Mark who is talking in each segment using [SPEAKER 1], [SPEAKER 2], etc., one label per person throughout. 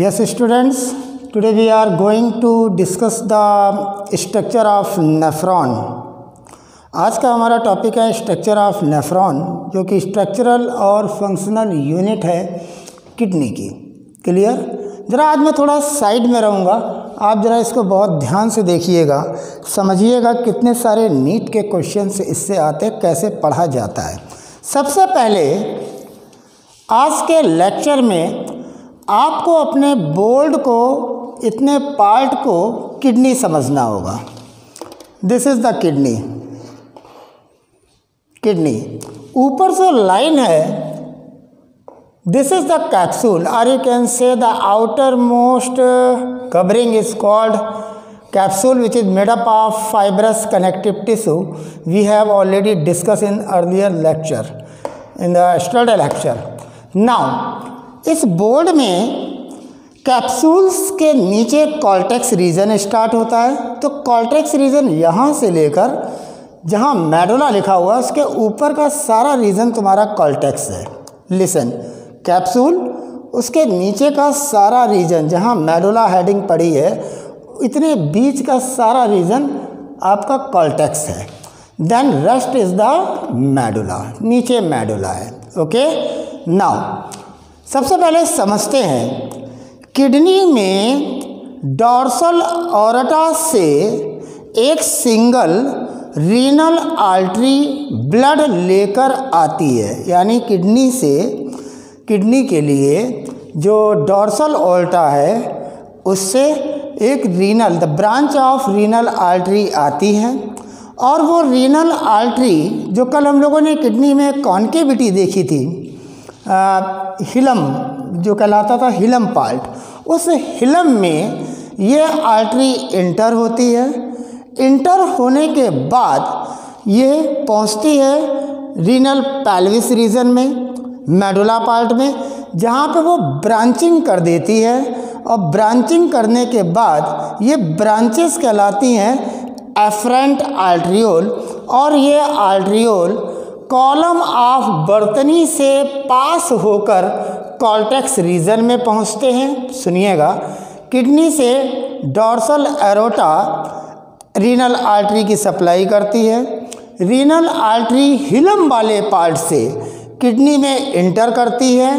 [SPEAKER 1] Yes, students, today we are going to discuss the structure of nephron. आज का हमारा topic है structure of nephron जो कि स्ट्रक्चरल और फंक्शनल यूनिट है किडनी की. क्लियर ज़रा आज मैं थोड़ा साइड में रहूँगा. आप ज़रा इसको बहुत ध्यान से देखिएगा. समझिएगा कितने सारे नीट के क्वेश्चन इससे आते कैसे पढ़ा जाता है. सबसे पहले आज के लेक्चर में आपको अपने बोर्ड को, इतने पार्ट को किडनी समझना होगा। This is the kidney kidney ऊपर से लाइन है। This is the capsule or you can say the outermost covering is called capsule which is made up of fibrous connective tissue we have already discuss in earlier lecture in the study lecture now इस board में capsules के नीचे cortex reason start होता है। तो cortex region यहाँ से लेकर जहाँ मेडोला लिखा हुआ है, उसके ऊपर का सारा रीजन तुम्हारा कॉल्टेक्स है। लिसन कैप्सूल, उसके नीचे का सारा रीजन जहाँ मेडोला हेडिंग पड़ी है, इतने बीच का सारा रीजन आपका कॉल्टेक्स है। Then rest is the medulla नीचे मेडुला है। ओके नाउ सबसे पहले समझते हैं, किडनी में डॉर्सल ऑरटा से एक सिंगल रीनल आर्टरी ब्लड लेकर आती है। यानी किडनी से, किडनी के लिए जो डॉर्सल ऑल्टा है, उससे एक renal, the branch of renal artery आती है। और वो रीनल आर्टरी, जो कल हम लोगों ने किडनी में कॉन्केविटी देखी थी हिलम, जो कहलाता था हिलम पार्ट, उस हिलम में ये आर्टरी इंटर होती है। इंटर होने के बाद ये पहुँचती है रीनल पैल्विस रीजन में, मेडुला पार्ट में, जहाँ पे वो ब्रांचिंग कर देती है। और ब्रांचिंग करने के बाद ये ब्रांचेस कहलाती हैं एफरेंट आर्ट्रियोल, और ये आर्ट्रियोल कॉलम ऑफ़ बर्तनी से पास होकर कॉल्टेक्स रीजन में पहुँचते हैं। सुनिएगा। किडनी से डॉर्सल एरोटा रीनल आर्टरी की सप्लाई करती है। रीनल आर्टरी हिलम वाले पार्ट से किडनी में इंटर करती है।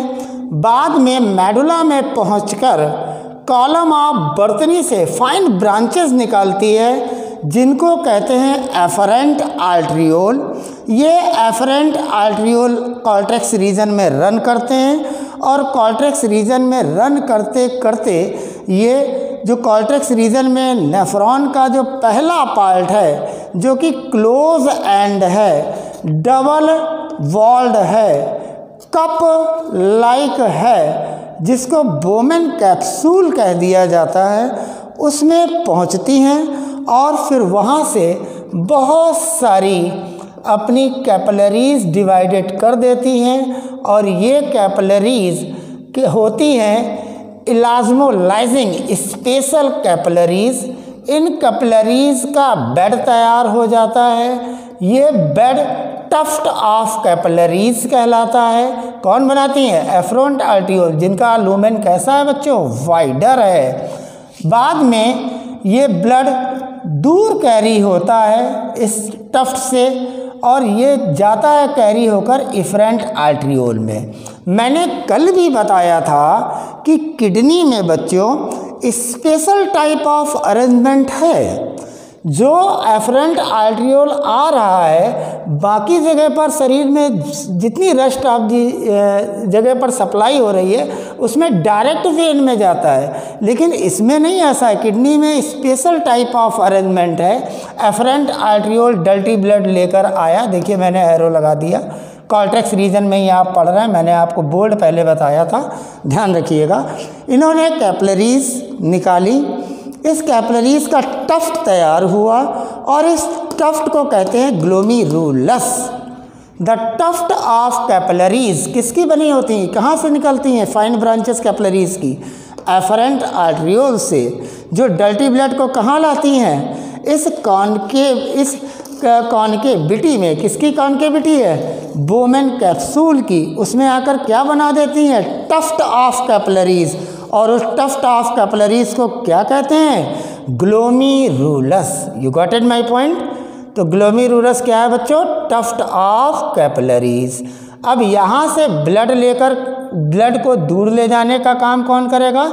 [SPEAKER 1] बाद में मेडुला में पहुंचकर कॉलम ऑफ़ बर्तनी से फाइन ब्रांचेस निकालती है, जिनको कहते हैं एफरेंट आर्ट्रियोल। ये एफरेंट आर्ट्रियोल कॉल्ट्रेक्स रीजन में रन करते हैं और कॉल्ट्रेक्स रीजन में रन करते करते ये जो कॉल्ट्रेक्स रीजन में नेफ्रॉन का जो पहला पार्ट है, जो कि क्लोज एंड है, डबल वॉल्ड है, कप लाइक है, जिसको बोमेन कैप्सूल कह दिया जाता है, उसमें पहुँचती हैं और फिर वहाँ से बहुत सारी अपनी कैपलरीज डिवाइडेड कर देती हैं और ये कैपलरीज होती हैं इलाजमोलाइजिंग स्पेशल कैपलरीज इन कैपलरीज का बेड तैयार हो जाता है। ये बेड टफ्ट ऑफ़ कैपलरीज कहलाता है। कौन बनाती हैं? एफ्रोंट आर्टियोल जिनका लूमेन कैसा है बच्चों? वाइडर है। बाद में ये ब्लड दूर कैरी होता है इस टफ्ट से। और ये जाता है कैरी होकर इफरेंट आर्ट्रियोल में। मैंने कल भी बताया था कि किडनी में बच्चों, स्पेशल टाइप ऑफ़ अरेंजमेंट है। जो एफरेंट आर्ट्रियोल आ रहा है, बाकी जगह पर शरीर में जितनी रेस्ट दी जगह पर सप्लाई हो रही है, उसमें डायरेक्ट वेन में जाता है। लेकिन इसमें नहीं ऐसा है किडनी में स्पेशल टाइप ऑफ़ अरेंजमेंट है। एफरेंट आर्ट्रियोल डल्टी ब्लड लेकर आया। देखिए, मैंने एरो लगा दिया। कॉल्टेक्स रीजन में ही आप पढ़ रहे हैं, मैंने आपको बोर्ड पहले बताया था। ध्यान रखिएगा। इन्होंने कैपलरीज निकाली। इस कैपलरीज का टफ्ट तैयार हुआ और इस टफ्ट को कहते हैं glomerulus. The tuft of capillaries किसकी बनी होती हैं? कहाँ से निकलती हैं? फाइन ब्रांचेस कैपलरीज की। एफरेंट आर्ट्रियोल से। जो डल्टी ब्लड को कहाँ लाती हैं? इस कॉनकेव इस कॉनकेविटी में। किसकी कॉनकेविटी है? बोमेन कैप्सूल की। उसमें आकर क्या बना देती हैं? टफ्ट ऑफ़ कैपलरीज और उस टफ्ट ऑफ़ कैपलरीज को क्या कहते हैं? Glomerulus you got it my point तो ग्लोमी रूलस क्या है बच्चों? टफ्ट ऑफ़ कैपलरीज अब यहाँ से ब्लड लेकर ब्लड को दूर ले जाने का काम कौन करेगा?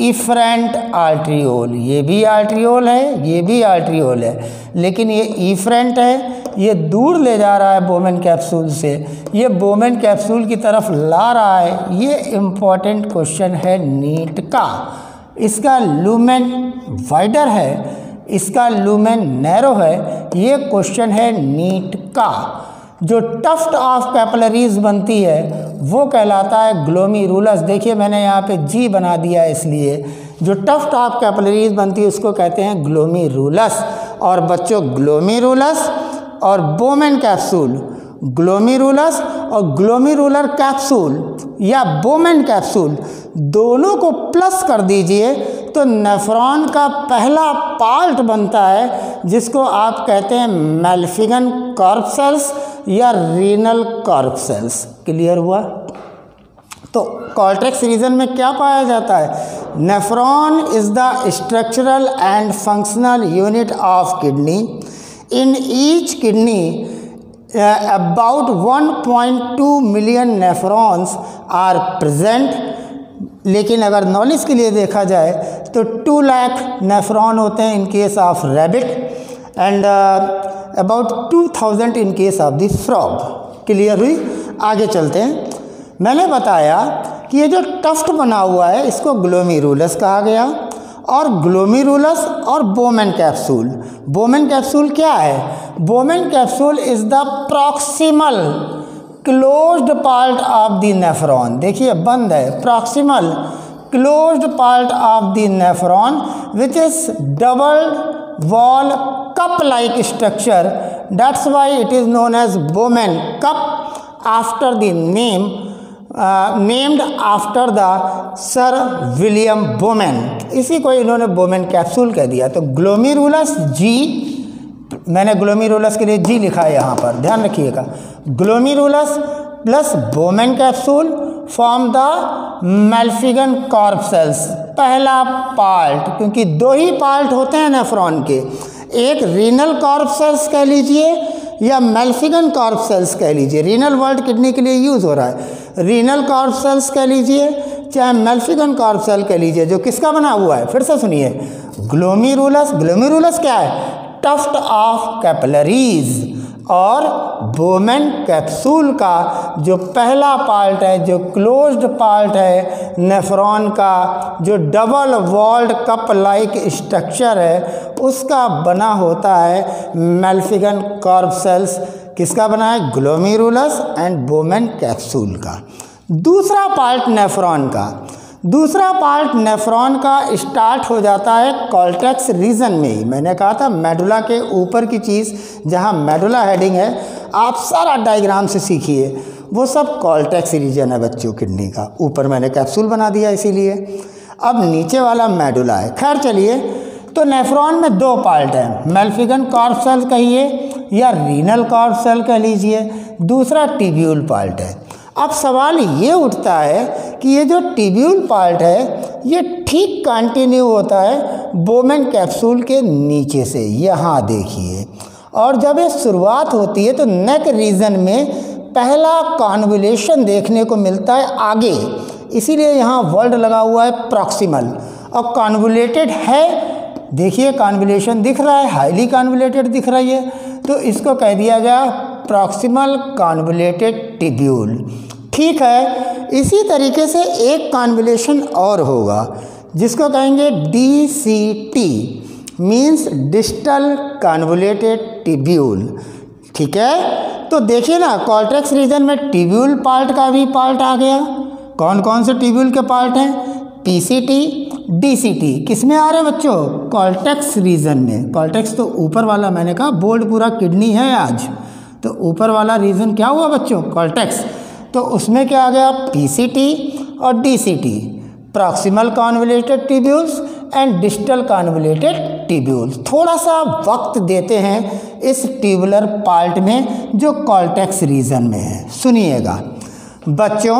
[SPEAKER 1] इफ्रेंट आर्ट्रियोल ये भी आर्ट्रियोल है, ये भी आर्ट्रियोल है। लेकिन ये इफ्रेंट है ये दूर ले जा रहा है बोमेन कैप्सूल से। ये बोमेन कैप्सूल की तरफ़ ला रहा है। ये इंपॉर्टेंट क्वेश्चन है नीट का। इसका लूमेन वाइडर है। इसका लूमेन नैरो है। ये क्वेश्चन है नीट का। जो टफ्ट ऑफ़ कैपलरीज बनती है, वो कहलाता है ग्लोमी रूलस देखिए मैंने यहाँ पे जी बना दिया इसलिए। जो टफ्ट ऑफ़ कैपलरीज बनती है, उसको कहते हैं ग्लोमी रूलस और बच्चों ग्लोमी रूलस और बोमेन कैप्सूल, ग्लोमी रूलस और ग्लोमी रूलर कैप्सूल या बोमेन कैप्सूल दोनों को प्लस कर दीजिए तो नेफ्रॉन का पहला पार्ट बनता है, जिसको आप कहते हैं मेल्फिगन कॉर्पसेल्स या रीनल कॉर्पसेल्स क्लियर हुआ? तो कॉर्टेक्स रीजन में क्या पाया जाता है? Nephron is the structural and functional unit of kidney. In each kidney about 1.2 million nephrons are present लेकिन अगर नॉलेज के लिए देखा जाए तो टू लाख नेफ्रॉन होते हैं in case of rabbit and about two thousand in case of the frog clear हुई? आगे चलते हैं। मैंने बताया कि ये जो टफ्ट बना हुआ है, इसको ग्लोमीरूलस कहा गया। और ग्लोमीरूलस और बोमेन कैप्सूल बोमेन कैप्सूल क्या है? Bowman capsule is the proximal closed part of the nephron देखिए, बंद है। Proximal closed part of the nephron which is double wall cup like structure. That's why it is known as Bowman cup after the name uh, after the sir William Bowman इसी को इन्होंने Bowman capsule कह दिया। तो glomerulus जी मैंने glomerulus के लिए जी लिखा है यहाँ पर। ध्यान रखिएगा। Glomerulus plus Bowman capsule form the Malpighian corpuscles पहला पार्ट क्योंकि दो ही पार्ट होते हैं नेफ्रॉन के। एक रीनल कॉर्प सेल्स कह लीजिए या मेल्फिगन कॉर्प सेल्स कह लीजिए। रीनल वर्ल्ड किडनी के लिए यूज़ हो रहा है। रीनल कॉर्प सेल्स कह लीजिए, चाहे मेल्फिगन कॉर्प सेल कह लीजिए, जो किसका बना हुआ है? फिर से सुनिए। ग्लोमीरुलस ग्लोमीरुलस क्या है? टफ्ट ऑफ़ कैपलरीज और बोमेन कैप्सूल का जो पहला पार्ट है, जो क्लोज्ड पार्ट है, नेफ्रॉन का जो double walled cup like structure है, उसका बना होता है मेल्फिगन कॉर्प सेल्स। किसका बना है? ग्लोमीरुलस एंड बोमेन कैप्सूल का। दूसरा पार्ट नेफ्रॉन का। दूसरा पार्ट नेफ्रॉन का स्टार्ट हो जाता है कॉल्टेक्स रीजन में ही। मैंने कहा था मेडुला के ऊपर की चीज़, जहाँ मेडुला हेडिंग है, आप सारा डायग्राम से सीखिए। वो सब कॉल्टेक्स रीजन है बच्चों किडनी का। ऊपर मैंने कैप्सूल बना दिया इसीलिए। अब नीचे वाला मेडुला है। खैर चलिए तो नेफ्रॉन में दो पार्ट हैं। मेल्फिगन कॉर्प सेल कहिए या रीनल कॉर्प सेल कह लीजिए। दूसरा टिब्यूल पार्ट है। अब सवाल ये उठता है कि ये जो टिब्यूल पार्ट है, ये ठीक कंटिन्यू होता है बोमेन कैप्सूल के नीचे से, यहाँ देखिए। और जब ये शुरुआत होती है तो नेक रीजन में पहला कॉन्वुलेशन देखने को मिलता है आगे। इसीलिए यहाँ वर्ड लगा हुआ है प्रॉक्सिमल और कॉन्वुलेटेड है, देखिए कॉन्वुलेशन दिख रहा है हाईली कॉन्वुलेटेड दिख रही है। तो इसको कह दिया गया प्रॉक्सिमल कॉन्वुलेटेड टिब्यूल ठीक है, इसी तरीके से एक कॉन्वुलेशन और होगा, जिसको कहेंगे D C T means distal convoluted tubule ठीक है? तो देखिए ना कॉल्ट्रेक्स रीजन में टिब्यूल पार्ट का भी पार्ट आ गया। कौन कौन से टिब्यूल के पार्ट हैं? पीसीटी डीसीटी किसमें आ रहे हैं बच्चों? कॉल्टेक्स रीजन में। कॉल्टेक्स तो ऊपर वाला मैंने कहा, बोल्ड पूरा किडनी है आज। तो ऊपर वाला रीजन क्या हुआ बच्चों? कॉल्टेक्स तो उसमें क्या आ गया? पीसीटी और DCT proximal convoluted tubules and distal convoluted tubules थोड़ा सा वक्त देते हैं इस ट्यूबुलर पार्ट में जो कॉल्टेक्स रीजन में है। सुनिएगा। बच्चों,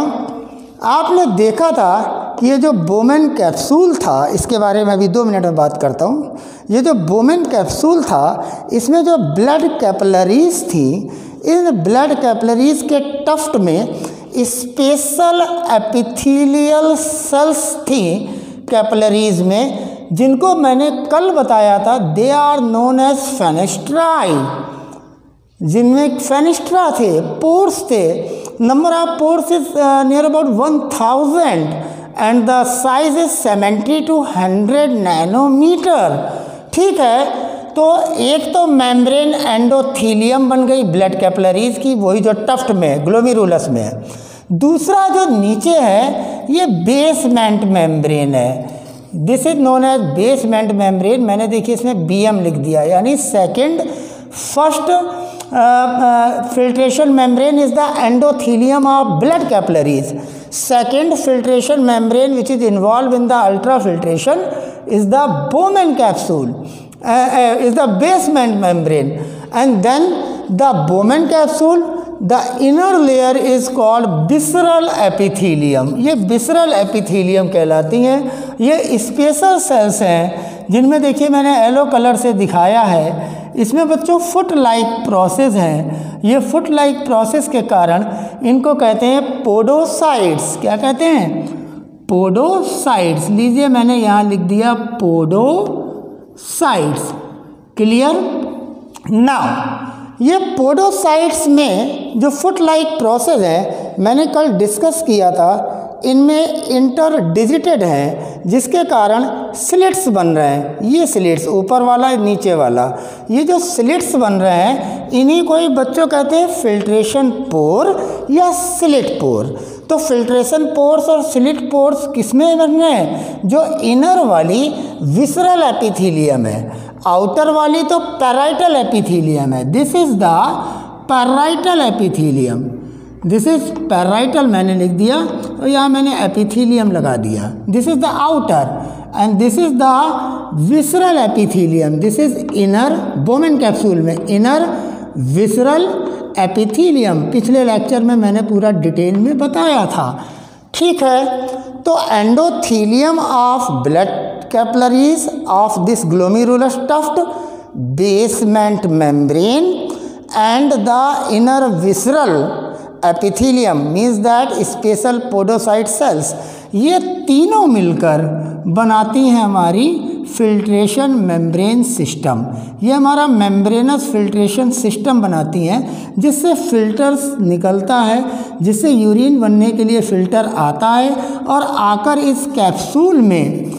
[SPEAKER 1] आपने देखा था कि ये जो बोमेन कैप्सूल था, इसके बारे में अभी दो मिनट में बात करता हूँ। ये जो बोमेन कैप्सूल था, इसमें जो ब्लड कैपलरीज थी इन ब्लड कैपलरीज के टफ्ट में स्पेशल एपिथीलियल सेल्स थी कैपलरीज में, जिनको मैंने कल बताया था they are known as fenestrae जिनमें फेनिस्ट्रा थे पोर्स थे। Number of pores is near about one thousand and the size is seventy to hundred nanometer ठीक है? तो एक तो मेम्ब्रेन एंडोथीलियम बन गई ब्लड कैपलरीज की, वही जो टफ्ट में है ग्लोमिरुलस में है। दूसरा जो नीचे है, ये बेसमेंट मेम्ब्रेन है। This is known as basement membrane मैंने देखिए इसमें बी एम लिख दिया। यानी second first filtration membrane is the endothelium of blood capillaries second filtration membrane which is involve in the ultra filtration is the Bowman capsule uh, is the basement membrane. And then the Bowman capsule the inner layer is called visceral epithelium ये visceral epithelium कहलाती हैं ये special cells हैं जिनमें देखिए मैंने yellow colour से दिखाया है इसमें बच्चों फुट लाइक प्रोसेस है ये फुट लाइक प्रोसेस के कारण इनको कहते हैं पोडोसाइड्स क्या कहते हैं पोडोसाइड्स लीजिए मैंने यहाँ लिख दिया पोडोसाइड्स क्लियर नाउ ये पोडोसाइट्स में जो फुट लाइक प्रोसेस है, मैंने कल डिस्कस किया था, इनमें इंटर डिजिटेड है, जिसके कारण स्लिट्स बन रहे हैं। ये स्लिट्स ऊपर वाला, नीचे वाला। ये जो स्लिट्स बन रहे हैं, इन्हीं को ही बच्चों कहते हैं फिल्ट्रेशन पोर या स्लिट पोर तो फिल्ट्रेशन पोर्स और स्लिट पोर्स किसमें बन रहे हैं? जो इनर वाली विसरल एपिथीलियम है। आउटर वाली तो पैराइटल एपिथीलियम है। This is the parietal epithelium this is parietal मैंने लिख दिया और यहाँ मैंने एपिथीलियम लगा दिया। This is the outer and this is the visceral epithelium this is inner Bowman capsule में। Inner visceral epithelium. पिछले लेक्चर में मैंने पूरा डिटेल में बताया था। ठीक है? तो endothelium of blood capillaries of this glomerular tuft basement membrane and the inner visceral epithelium means that special podocyte cells ये तीनों मिलकर बनाती हैं हमारी फिल्ट्रेशन मेम्ब्रेन सिस्टम। ये हमारा मेम्ब्रेनस फिल्ट्रेशन सिस्टम बनाती हैं, जिससे फिल्टर्स निकलता है, जिससे यूरिन बनने के लिए फ़िल्टर आता है और आकर इस कैप्सूल में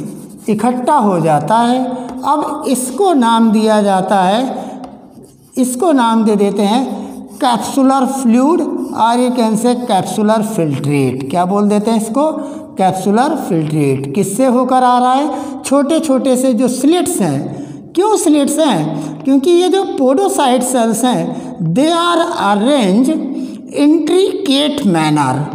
[SPEAKER 1] इकट्ठा हो जाता है। अब इसको नाम दिया जाता है, इसको नाम दे देते हैं कैप्सुलर फ्लूड और ये कैन से कैप्सुलर फिल्ट्रेट क्या बोल देते हैं इसको? कैप्सुलर फिल्ट्रेट किससे होकर आ रहा है? छोटे छोटे से जो स्लिट्स हैं। क्यों स्लिट्स हैं? क्योंकि ये जो पोडोसाइट सेल्स हैं they are arrange intricate manner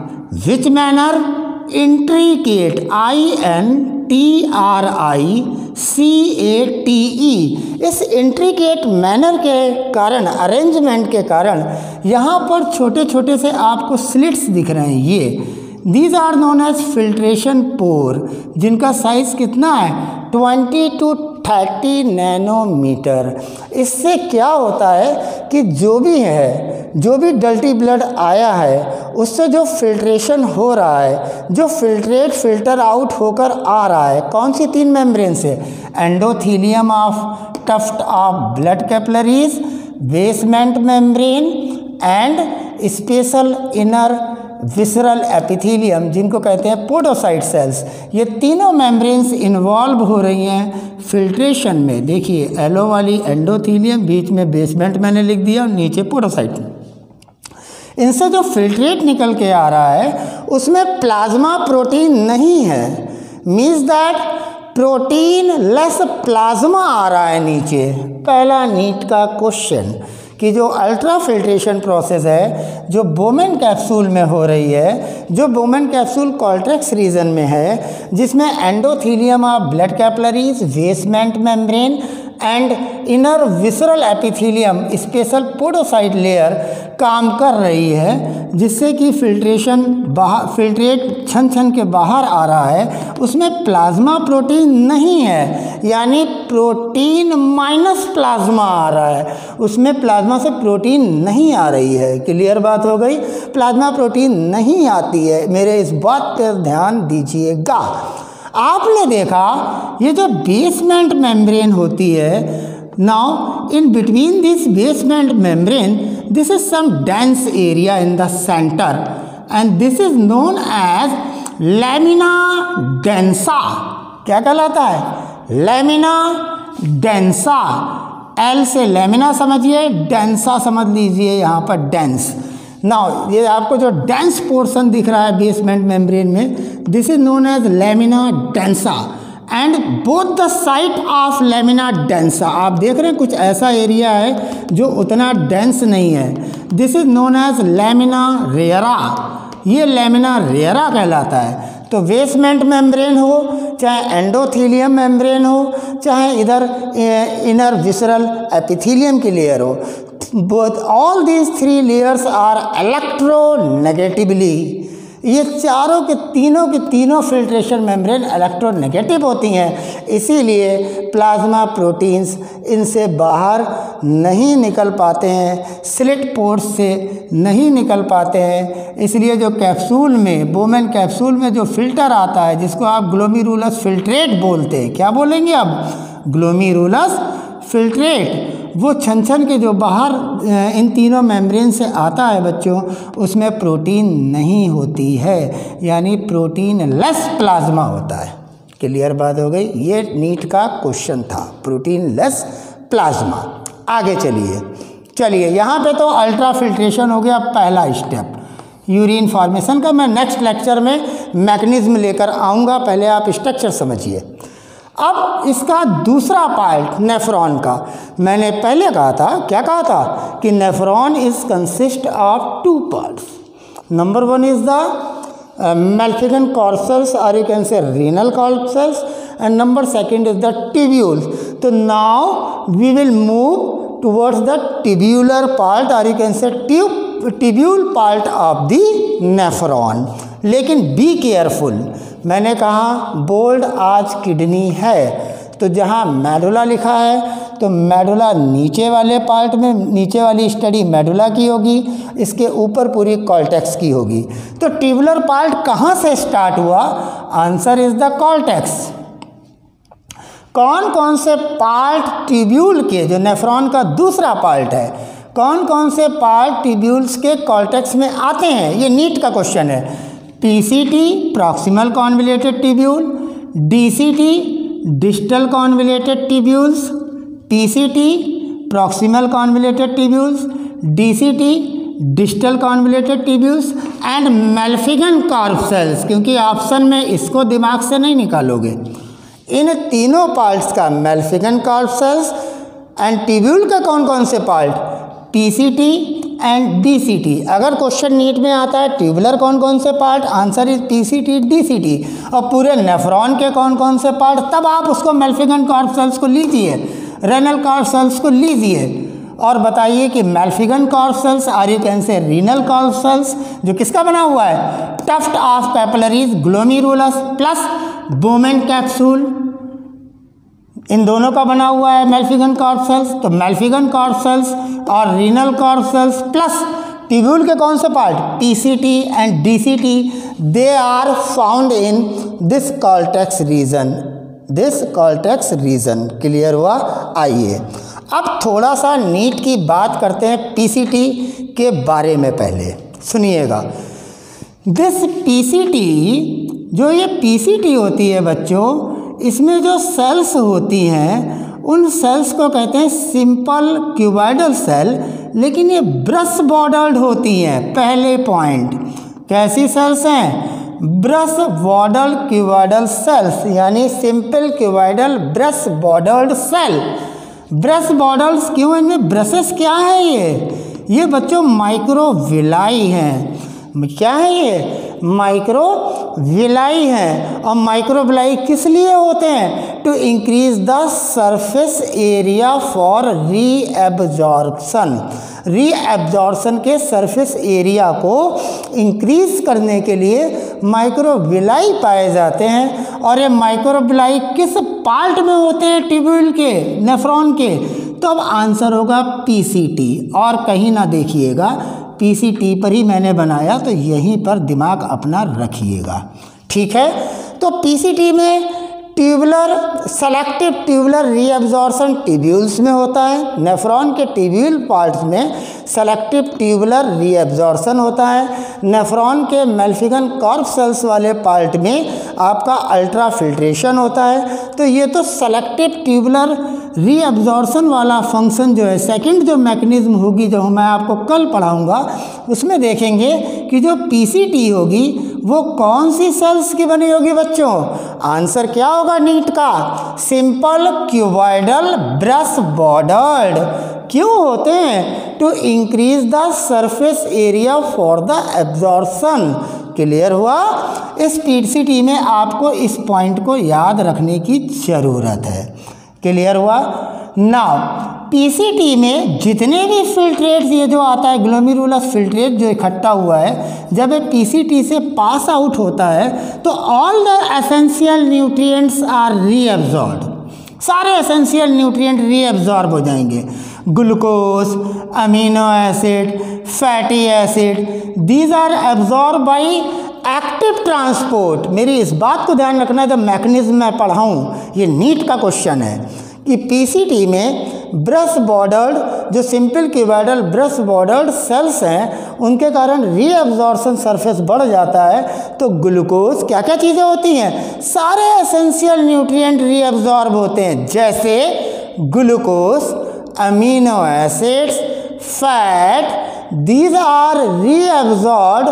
[SPEAKER 1] which manner intricate I N T R I C A T E इस इंट्रीकेट मैनर के कारण अरेंजमेंट के कारण, यहाँ पर छोटे छोटे से आपको स्लिट्स दिख रहे हैं। ये these are known as filtration pore जिनका साइज़ कितना है? ट्वेंटी टू थर्टी नैनोमीटर इससे क्या होता है कि जो भी है, जो भी डल्टी ब्लड आया है, उससे जो फिल्ट्रेशन हो रहा है, जो फिल्ट्रेट फ़िल्टर आउट होकर आ रहा है, कौन सी तीन मेम्ब्रेन से endothelium of tuft of blood capillaries basement membrane and special inner visceral epithelium जिनको कहते हैं पोडोसाइट सेल्स ये तीनों मेम्ब्रेन्स इन्वॉल्व हो रही हैं फिल्ट्रेशन में। देखिए एलो वाली एंडोथीलियम बीच में बेसमेंट मैंने लिख दिया और नीचे पोडोसाइट इनसे जो फिल्ट्रेट निकल के आ रहा है, उसमें प्लाज्मा प्रोटीन नहीं है। Means that protein less plasma आ रहा है नीचे। पहला नीट का क्वेश्चन कि जो अल्ट्रा फिल्ट्रेशन प्रोसेस है, जो बोमेन कैप्सूल में हो रही है, जो बोमेन कैप्सूल कॉल्ट्रेक्स रीजन में है, जिसमें endothelium of blood capillaries, basement membrane and inner visceral epithelium special podocyte layer काम कर रही है, जिससे कि फिल्ट्रेशन बाहर फिल्ट्रेट छन छन के बाहर आ रहा है। उसमें प्लाज्मा प्रोटीन नहीं है, यानी प्रोटीन माइनस प्लाज्मा आ रहा है। उसमें प्लाज्मा से प्रोटीन नहीं आ रही है। क्लियर बात हो गई? प्लाज्मा प्रोटीन नहीं आती है। मेरे इस बात पर ध्यान दीजिएगा। आपने देखा, ये जो बेसमेंट मेम्ब्रेन होती है now in between this basement membrane this is some dense area in the centre and this is known as lamina densa क्या कहलाता है? लेमिना डेंसा एल से लेमिना समझिए डेंसा समझ लीजिए यहाँ पर डेंस नाउ ये आपको जो डेंस पोर्शन दिख रहा है बेसमेंट मेम्ब्रेन में this is known as lamina densa and both the side of lamina densa आप देख रहे हैं कुछ ऐसा एरिया है जो उतना डेंस नहीं है। This is known as lamina rara ये लेमिना रेयरा कहलाता है। तो बेसमेंट मेम्ब्रेन हो, चाहे एंडोथीलियम मेम्ब्रेन हो, चाहे इधर इनर विसरल एपिथीलियम की लेयर हो both all these three layers are electronegatively. ये चारों के तीनों के तीनों फिल्ट्रेशन मेम्ब्रेन इलेक्ट्रोनेगेटिव होती हैं। इसीलिए प्लाज्मा प्रोटीन्स इनसे बाहर नहीं निकल पाते हैं स्लिट पोर्ट्स से नहीं निकल पाते हैं। इसलिए जो कैप्सूल में बोमेन कैप्सूल में जो फ़िल्टर आता है, जिसको आप ग्लोमीरूलस फिल्ट्रेट बोलते हैं, क्या बोलेंगे आप? ग्लोमीरूलस फिल्ट्रेट वो छन छन के जो बाहर इन तीनों मेम्ब्रेन से आता है बच्चों, उसमें प्रोटीन नहीं होती है। यानी प्रोटीन लेस प्लाज्मा होता है। क्लियर बात हो गई? ये नीट का क्वेश्चन था। Protein less plasma. आगे चलिए। चलिए, यहाँ पे तो अल्ट्रा फिल्ट्रेशन हो गया पहला स्टेप। यूरिन फॉर्मेशन का मैं नेक्स्ट लेक्चर में मैकेनिज्म लेकर आऊँगा। पहले आप स्ट्रक्चर समझिए। अब इसका दूसरा पार्ट नेफ्रॉन का। मैंने पहले कहा था, क्या कहा था? कि nephron is consist of two parts number one is the Malpighian corpuscles और you can say renal corpuscles and number second is the tubules तो now we will move towards the tubular part और you can say tube tubule part of the nephron लेकिन be careful मैंने कहा, बोल्ड आज kidney है। तो जहाँ मेडुला लिखा है तो मेडुला नीचे वाले पार्ट में, नीचे वाली स्टडी मेडुला की होगी, इसके ऊपर पूरी कॉल्टेक्स की होगी। तो ट्यूबुलर पार्ट कहाँ से स्टार्ट हुआ? Answer is the cortex. कौन कौन से पार्ट ट्यूब्यूल के, जो नेफ्रॉन का दूसरा पार्ट है कौन कौन से पार्ट ट्यूब्यूल्स के कॉल्टेक्स में आते हैं? ये नीट का क्वेश्चन है। PCT proximal convoluted tubule DCT distal convoluted tubules PCT proximal convoluted tubules DCT distal convoluted tubules and Malpighian corpuscles क्योंकि ऑप्शन में इसको दिमाग से नहीं निकालोगे। इन तीनों पार्ट्स का मेल्फिगन कॉर्पसेल्स एंड ट्यूब्यूल का कौन कौन से पार्ट पीसीटी एंड डीसीटी अगर क्वेश्चन नीट में आता है ट्यूबुलर कौन कौन से part answer is PCT DCT और पूरे नेफ्रॉन के कौन कौन से पार्ट तब आप उसको मेल्फिगन कार्ड सेल्स को लीजिए रेनल कार्ड सेल्स को लीजिए। और बताइए कि Malpighian corpuscles or you can say renal corpuscles जो किसका बना हुआ है? Tuft of capillaries glomerulus plus Bowman capsule इन दोनों का बना हुआ है मेल्फिगन कार्ड सेल्स तो मेल्फिगन कार्ड सेल्स और renal corpuscles plus tubule के कौन से part PCT and DCT they are found in this cortex region this cortex region clear हुआ? आइए। अब थोड़ा सा नीट की बात करते हैं पीसीटी के बारे में पहले। सुनिएगा। दिस पीसीटी जो ये पीसीटी होती है बच्चों इसमें जो सेल्स होती हैं, उन सेल्स को कहते हैं सिंपल क्यूबाइडल सेल लेकिन ये ब्रश बॉर्डर्ड होती हैं, पहले पॉइंट कैसी सेल्स हैं? ब्रश बॉर्डल क्यूबाइडल सेल्स यानी simple cuboidal brush bordered cell brush borders क्यों इनमें ब्रशेस क्या है ये? ये बच्चों माइक्रोविलाई हैं। क्या है ये? माइक्रो विलाई हैं। और माइक्रो विलाई किस लिए होते हैं? To increase the surface area for reabsorption reabsorption के सरफेस एरिया को इंक्रीज करने के लिए माइक्रोविलाई पाए जाते हैं। और ये माइक्रोविलाई किस पार्ट में होते हैं? ट्यूब्यूल के, नेफ्रॉन के। तो अब आंसर होगा पीसीटी और कहीं ना देखिएगा पीसीटी पर ही मैंने बनाया तो यहीं पर दिमाग अपना रखिएगा। ठीक है? तो पीसीटी में tubular selective tubular reabsorption tubules में होता है। नेफ्रॉन के ट्यूब्यूल पार्ट्स में सेलेक्टिव ट्यूबुलर रीअब्जॉर्शन होता है। नेफ्रॉन के मेल्फिगन कॉर्प सेल्स वाले पार्ट में आपका अल्ट्रा फिल्ट्रेशन होता है। तो ये तो सेलेक्टिव ट्यूबुलर रीअब्जॉर्शन वाला फ़ंक्शन जो है सेकंड जो मैकेनिज्म होगी, जो मैं आपको कल पढ़ाऊँगा, उसमें देखेंगे कि जो पीसीटी होगी, वो कौन सी सेल्स की बनी होगी बच्चों? आंसर क्या होगा नीट का? सिंपल क्यूबॉइडल ब्रश बॉर्डर्ड क्यों होते हैं? To increase the surface area for the absorption clear हुआ? इस पीसीटी में आपको इस पॉइंट को याद रखने की ज़रूरत है। क्लियर हुआ? नाउ पीसीटी में जितने भी फिल्ट्रेट्स ये जो आता है ग्लोमिरुलस फिल्ट्रेट जो इकट्ठा हुआ है, जब ये पीसीटी से पास आउट होता है तो all the essential nutrients are reabsorb सारे एसेंशियल न्यूट्रिएंट रीअब्जॉर्ब हो जाएँगे. Glucose amino acid fatty acid these are absorb by active transport मेरी इस बात को ध्यान रखना है जब मैकेनिज्म मैं पढ़ाऊँ, ये नीट का क्वेश्चन है कि पीसीटी में ब्रश बॉर्डर्ड जो simple cuboidal brush bordered cells हैं, उनके कारण रीअब्जॉर्शन सरफेस बढ़ जाता है तो ग्लूकोज क्या क्या चीज़ें होती हैं? सारे एसेंशियल न्यूट्रिएंट रीअब्जॉर्ब होते हैं, जैसे glucose amino acids fat these are reabsorb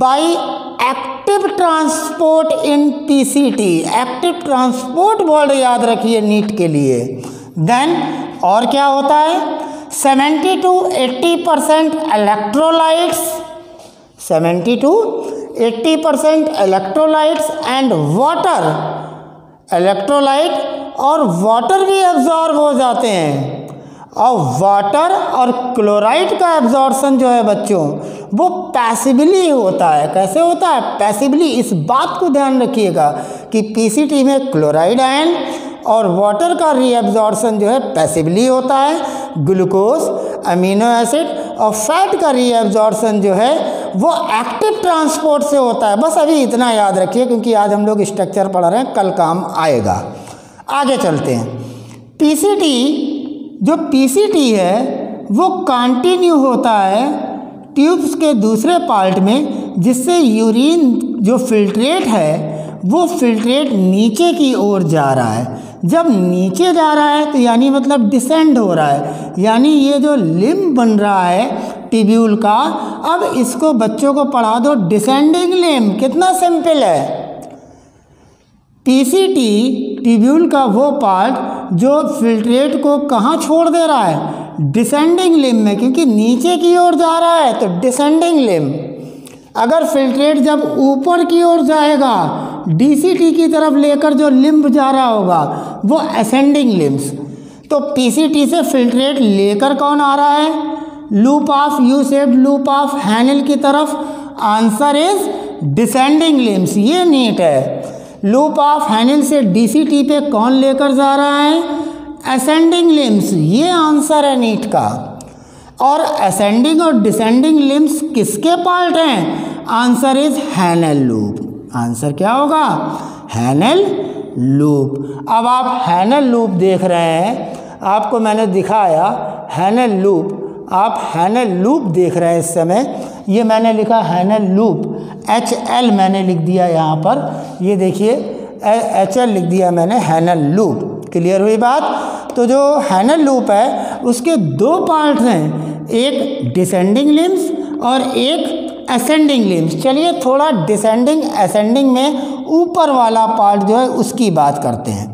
[SPEAKER 1] by active transport in PCT active transport word याद रखिए नीट के लिए। देन और क्या होता है? 70 to 80 percent electrolytes 70 to 80 percent electrolytes and water electrolyte और वाटर भी एब्जॉर्ब हो जाते हैं। और वाटर और क्लोराइड का एब्जॉर्सन जो है बच्चों, वो पैसिवली होता है। कैसे होता है? पैसिवली इस बात को ध्यान रखिएगा कि पीसीटी में क्लोराइड आयन और वाटर का रीएब्जॉर्सन जो है पैसिवली होता है। ग्लूकोज अमीनो एसिड और फैट का रीएब्जॉर्सन जो है, वो एक्टिव ट्रांसपोर्ट से होता है। बस अभी इतना याद रखिए क्योंकि आज हम लोग स्ट्रक्चर पढ़ रहे हैं, कल काम आएगा। आगे चलते हैं। पीसीटी जो पीसीटी है, वो कंटिन्यू होता है ट्यूब्स के दूसरे पार्ट में, जिससे यूरिन जो फिल्ट्रेट है, वो फिल्ट्रेट नीचे की ओर जा रहा है। जब नीचे जा रहा है तो यानी मतलब डिसेंड हो रहा है। यानी ये जो लिम बन रहा है टिब्यूल का, अब इसको बच्चों को पढ़ा दो डिसेंडिंग लिम कितना सिंपल है? पीसीटी टिब्यूल का वो पार्ट जो फिल्ट्रेट को कहाँ छोड़ दे रहा है? डिसेंडिंग लिम में, क्योंकि नीचे की ओर जा रहा है तो डिसेंडिंग लिम। अगर फिल्ट्रेट जब ऊपर की ओर जाएगा डीसीटी की तरफ़ लेकर जो लिम्ब जा रहा होगा, वो असेंडिंग लिम्स तो पीसीटी से फिल्ट्रेट लेकर कौन आ रहा है? Loop of you said loop of Henle की तरफ़। आंसर इज़ डिसेंडिंग लिम्स ये नीट है। लूप ऑफ़ हैनल से डीसीटी पे कौन लेकर जा रहा है? असेंडिंग लिम्स ये आंसर है नीट का। और असेंडिंग और डिसेंडिंग लिम्स किसके पार्ट हैं? Answer is Henle loop answer क्या होगा? हैनल लूप अब आप हैनल लूप देख रहे हैं। आपको मैंने दिखाया हैनल लूप आप हैनल लूप देख रहे हैं इस समय। ये मैंने लिखा हैनल लूप एच एल मैंने लिख दिया यहाँ पर। ये देखिए एच एल लिख दिया मैंने हैनल लूप क्लियर हुई बात? तो जो हैनल लूप है, उसके दो पार्ट हैं। एक डिसेंडिंग लिम्स और एक असेंडिंग लिम्स चलिए थोड़ा डिसेंडिंग असेंडिंग में ऊपर वाला पार्ट जो है, उसकी बात करते हैं।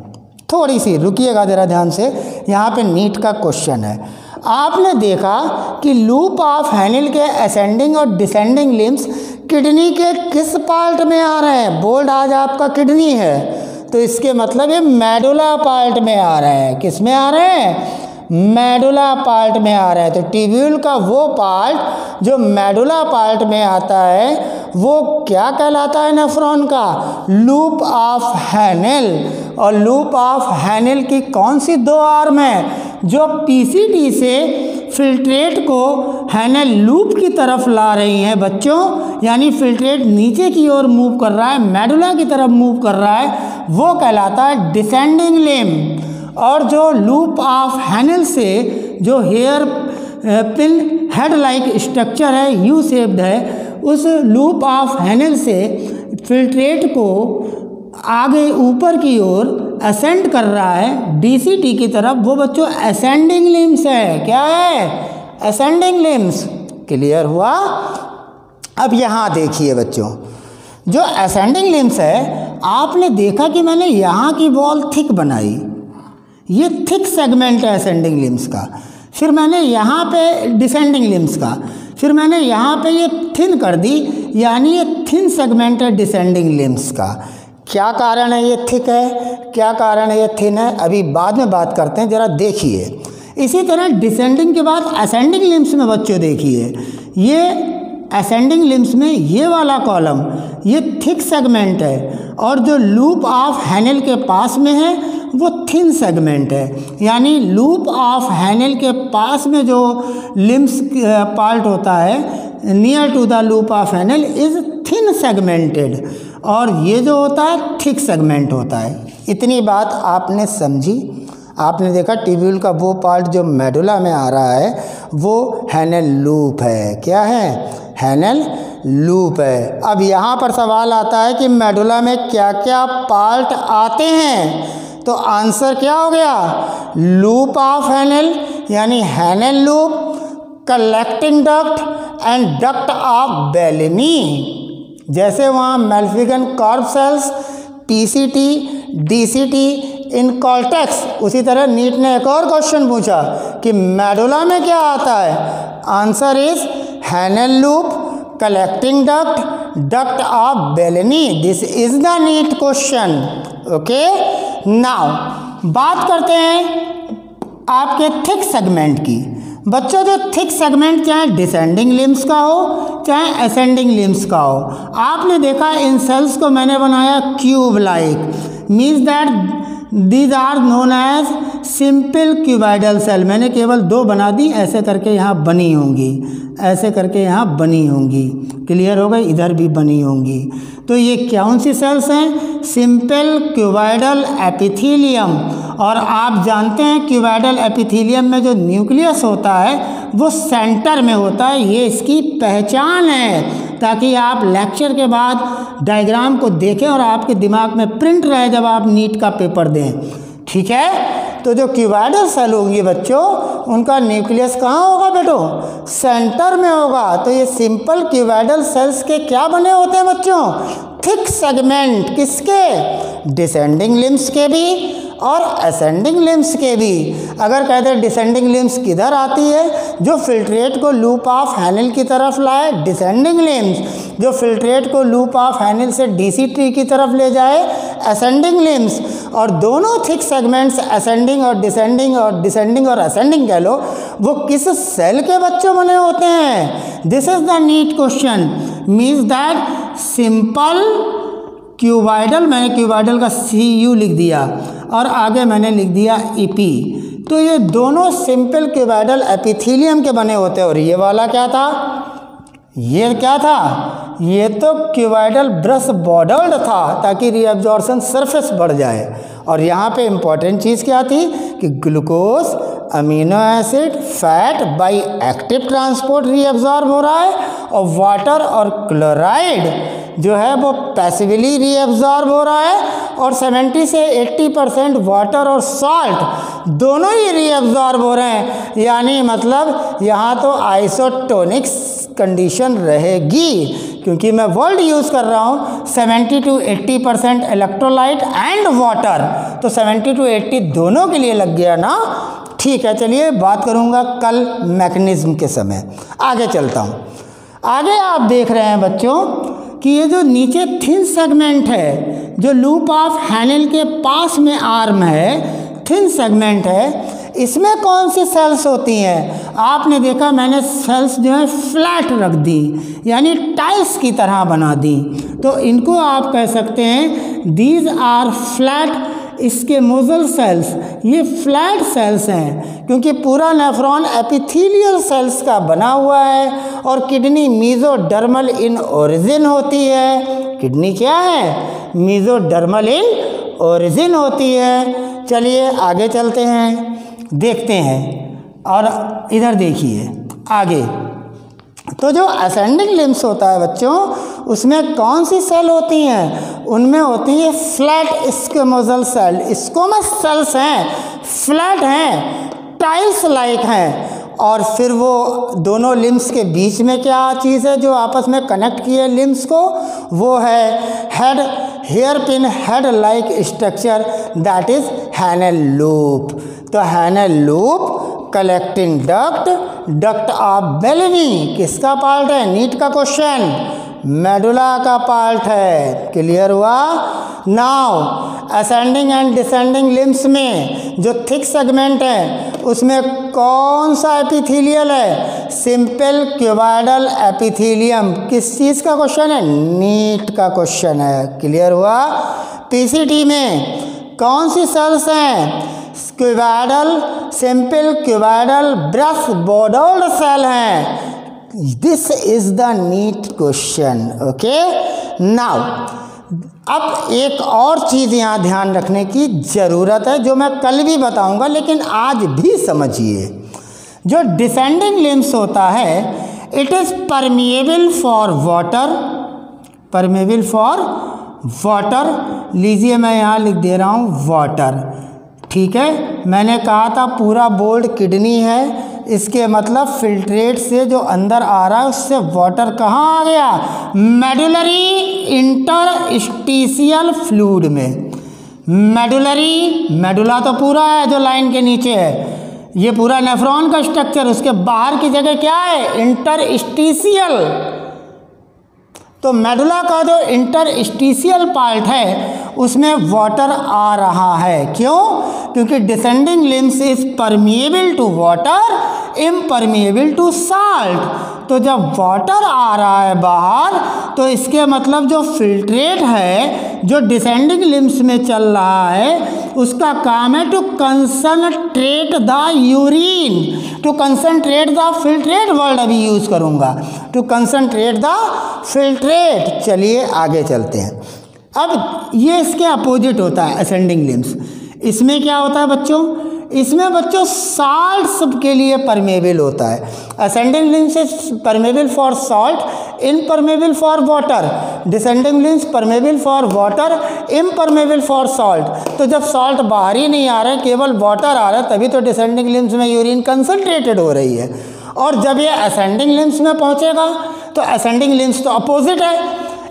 [SPEAKER 1] थोड़ी सी, रुकिएगा ज़रा ध्यान से। यहाँ पे नीट का क्वेश्चन है। आपने देखा कि लूप ऑफ़ हैनिल के असेंडिंग और डिसेंडिंग लिम्स किडनी के किस पार्ट में आ रहे हैं? बोल्ड आज आपका किडनी है। तो इसके मतलब ये मेडुला पार्ट में आ रहे हैं। किसमें आ रहे हैं? मेडुला पार्ट में आ रहे हैं। तो टिब्यूल का वो पार्ट जो मेडुला पार्ट में आता है वो क्या कहलाता है नेफ्रॉन का? Loop of Henle. और लूप ऑफ़ हैनेल की कौन सी दो आर्म है? जो पीसीटी से फिल्ट्रेट को हैनल लूप की तरफ़ ला रही हैं बच्चों। यानी फिल्ट्रेट नीचे की ओर मूव कर रहा है, मेडुला की तरफ़ मूव कर रहा है। वो कहलाता है डिसेंडिंग लेम। और जो लूप ऑफ़ हैनल से जो hair pin head like structure है यू शेप्ड है उस लूप ऑफ़ हैनल से फिल्ट्रेट को आगे ऊपर की ओर असेंड कर रहा है डीसीटी की तरफ़। वो बच्चों असेंडिंग लिम्स है। क्या है? असेंडिंग लिम्स क्लियर हुआ? अब यहाँ देखिए बच्चों, जो असेंडिंग लिम्स है, आपने देखा कि मैंने यहाँ की वॉल थिक बनाई। ये थिक सेगमेंट है असेंडिंग लिम्स का। फिर मैंने यहाँ पे डिसेंडिंग लिम्स का, फिर मैंने यहाँ पे ये थिन कर दी, यानी ये थिन सेगमेंट है डिसेंडिंग लिम्स का। क्या कारण है ये थिक है? क्या कारण है ये थिन है? अभी बाद में बात करते हैं, ज़रा देखिए। इसी तरह डिसेंडिंग के बाद असेंडिंग लिम्स में बच्चों देखिए। ये असेंडिंग लिम्स में ये वाला कॉलम ये थिक सेगमेंट है, और जो लूप ऑफ़ हैनल के पास में है, वो थिन सेगमेंट है। यानी लूप ऑफ़ हैनल के पास में जो लिम्स पार्ट होता है near to the loop of Henle is thin segmented और ये जो होता है थिक सेगमेंट होता है। इतनी बात आपने समझी। आपने देखा टिब्यूल का वो पार्ट जो मेडुला में आ रहा है वो हैनल लूप है। क्या है? हैनल लूप है। अब यहाँ पर सवाल आता है कि मेडुला में क्या क्या पार्ट आते हैं? तो आंसर क्या हो गया? लूप ऑफ़ हैनल यानी Henle loop collecting duct and duct of Bellini जैसे वहाँ Malpighian corpuscles PCT DCT in cortex उसी तरह नीट ने एक और क्वेश्चन पूछा कि मेडुला में क्या आता है? Answer is Henle loop collecting duct duct of Bellini this is the NEET question okay now बात करते हैं आपके थिक सेगमेंट की। बच्चों, जो थिक सेगमेंट चाहे डिसेंडिंग लिम्स का हो, चाहे असेंडिंग लिम्स का हो, आपने देखा इन सेल्स को मैंने बनाया cube like means that these are known as simple cuboidal cell मैंने केवल दो बना दी, ऐसे करके यहाँ बनी होंगी। ऐसे करके यहाँ बनी होंगी। क्लियर हो गई? इधर भी बनी होंगी। तो ये कौन सी सेल्स हैं? सिंपल क्यूबाइडल एपिथीलियम और आप जानते हैं क्यूबाइडल एपिथीलियम में जो न्यूक्लियस होता है, वो सेंटर में होता है। ये इसकी पहचान है। ताकि आप लेक्चर के बाद डायग्राम को देखें और आपके दिमाग में प्रिंट रहे जब आप नीट का पेपर दें। ठीक है? तो जो क्यूबाइडल सेल होंगी बच्चों, उनका न्यूक्लियस कहाँ होगा बेटो? सेंटर में होगा। तो ये सिंपल क्यूबाइडल सेल्स के क्या बने होते हैं बच्चों? थिक सेगमेंट किसके? डिसेंडिंग लिम्स के भी। और असेंडिंग लिम्स के भी। अगर कहते हैं डिसेंडिंग लिम्स किधर आती है, जो फिल्ट्रेट को लूप ऑफ़ हैनल की तरफ़ लाए डिसेंडिंग लिम्स जो फिल्ट्रेट को लूप ऑफ़ हैनल से डीसी ट्री की तरफ़ ले जाए असेंडिंग लिम्स और दोनों थिक सेगमेंट्स असेंडिंग और डिसेंडिंग और डिसेंडिंग और असेंडिंग कह लो, वो किस सेल के बच्चों बने होते हैं? This is the NEET question means that simple cuboidal, मैंने क्यूबाइडल का सी यू लिख दिया और आगे मैंने लिख दिया ई पी तो ये दोनों सिंपल क्यूबाइडल एपिथीलियम के बने होते और ये वाला क्या था? ये क्या था? ये तो क्यूबाइडल ब्रश बॉडल्ड था ताकि रीअब्जॉर्सन सरफेस बढ़ जाए। और यहाँ पे इंपॉर्टेंट चीज़ क्या थी कि glucose amino acid fat by active transport reabsorb हो रहा है और वाटर और क्लोराइड जो है वो पैसिवली रीअब्जॉर्ब हो रहा है और 70 से 80 परसेंट वाटर और सॉल्ट दोनों ही रीअब्जॉर्ब हो रहे हैं। यानी मतलब यहाँ तो आइसोटोनिक्स कंडीशन रहेगी, क्योंकि मैं वर्ल्ड यूज़ कर रहा हूँ 70 to 80 percent electrolyte and water तो 70 टू 80 दोनों के लिए लग गया ना? ठीक है, चलिए बात करूँगा कल मैकेनिज्म के समय। आगे चलता हूँ। आगे आप देख रहे हैं बच्चों कि ये जो नीचे थिन सेगमेंट है, जो लूप ऑफ़ हैनल के पास में आर्म है थिन सेगमेंट है, इसमें कौन सी सेल्स होती हैं? आपने देखा, मैंने सेल्स जो है फ्लैट रख दी, यानी टाइल्स की तरह बना दी। तो इनको आप कह सकते हैं दीज आर फ्लैट इसके मोजल सेल्स ये फ्लैट सेल्स हैं, क्योंकि पूरा नेफ्रॉन एपिथीलियल सेल्स का बना हुआ है और किडनी मीजोडर्मल इन ओरिजिन होती है। किडनी क्या है? मीजोडर्मल इन ओरिजिन होती है। चलिए आगे चलते हैं, देखते हैं और इधर देखिए, आगे। तो जो असेंडिंग लिम्स होता है बच्चों, उसमें कौन सी सेल होती हैं? उनमें होती है flat squamous cell squamous cells हैं फ्लैट हैं टाइल्स लाइक हैं. और फिर वो दोनों लिम्स के बीच में क्या चीज़ है जो आपस में कनेक्ट किए लिम्स को? वो है head hair pin head like structure that is Henle loop तो Henle loop collecting duct duct of Bellini किसका पार्ट है? नीट का क्वेश्चन मेडुला का पार्ट है. क्लियर हुआ? Now ascending and descending limbs में जो थिक सेगमेंट है, उसमें कौन सा एपिथीलियल है? सिंपल क्यूबाइडल एपिथीलियम किस चीज़ का क्वेश्चन है? नीट का क्वेश्चन है. क्लियर हुआ? पीसीटी में कौन सी सेल्स हैं? Cuboidal simple cuboidal brush bordered cell हैं। This is the NEET question okay now अब एक और चीज़ यहाँ ध्यान रखने की ज़रूरत है, जो मैं कल भी बताऊँगा, लेकिन आज भी समझिए। जो डिसेंडिंग लिम्स होता है it is permeable for water permeable for water लीजिए मैं यहाँ लिख दे रहा हूँ वाटर ठीक है? मैंने कहा था पूरा बोल्ड किडनी है। इसके मतलब फिल्ट्रेट से जो अंदर आ रहा है, उससे वाटर कहाँ आ गया? मेडुलरी इंटरस्टिशियल फ्लूड में। मेडुलरी मेडुला तो पूरा है जो लाइन के नीचे है। ये पूरा नेफ्रॉन का स्ट्रक्चर उसके बाहर की जगह क्या है? इंटरस्टिशियल तो मेडुला का जो इंटरस्टिशियल पार्ट है उसमें वाटर आ रहा है। क्यों? क्योंकि descending limbs is permeable to water impermeable to salt तो जब वाटर आ रहा है बाहर तो इसके मतलब जो फिल्ट्रेट है, जो डिसेंडिंग लिम्स में चल रहा है, उसका काम है to concentrate the urine to concentrate the filtrate word अभी यूज़ करूँगा। टू कंसनट्रेट द फिल्ट्रेट चलिए आगे चलते हैं। अब ये इसके अपोजिट होता है असेंडिंग लिम्स इसमें क्या होता है बच्चों? इसमें बच्चों साल्ट के लिए परमेबल होता है. Ascending limbs is permeable for salt impermeable for water descending limbs permeable for water impermeable for salt तो जब सॉल्ट बाहर ही नहीं आ रहा है, केवल वाटर आ रहा है, तभी तो डिसेंडिंग लिम्स में यूरिन कंसनट्रेटेड हो रही है. और जब ये असेंडिंग लिम्स में पहुँचेगा तो असेंडिंग लिम्स तो अपोजिट है.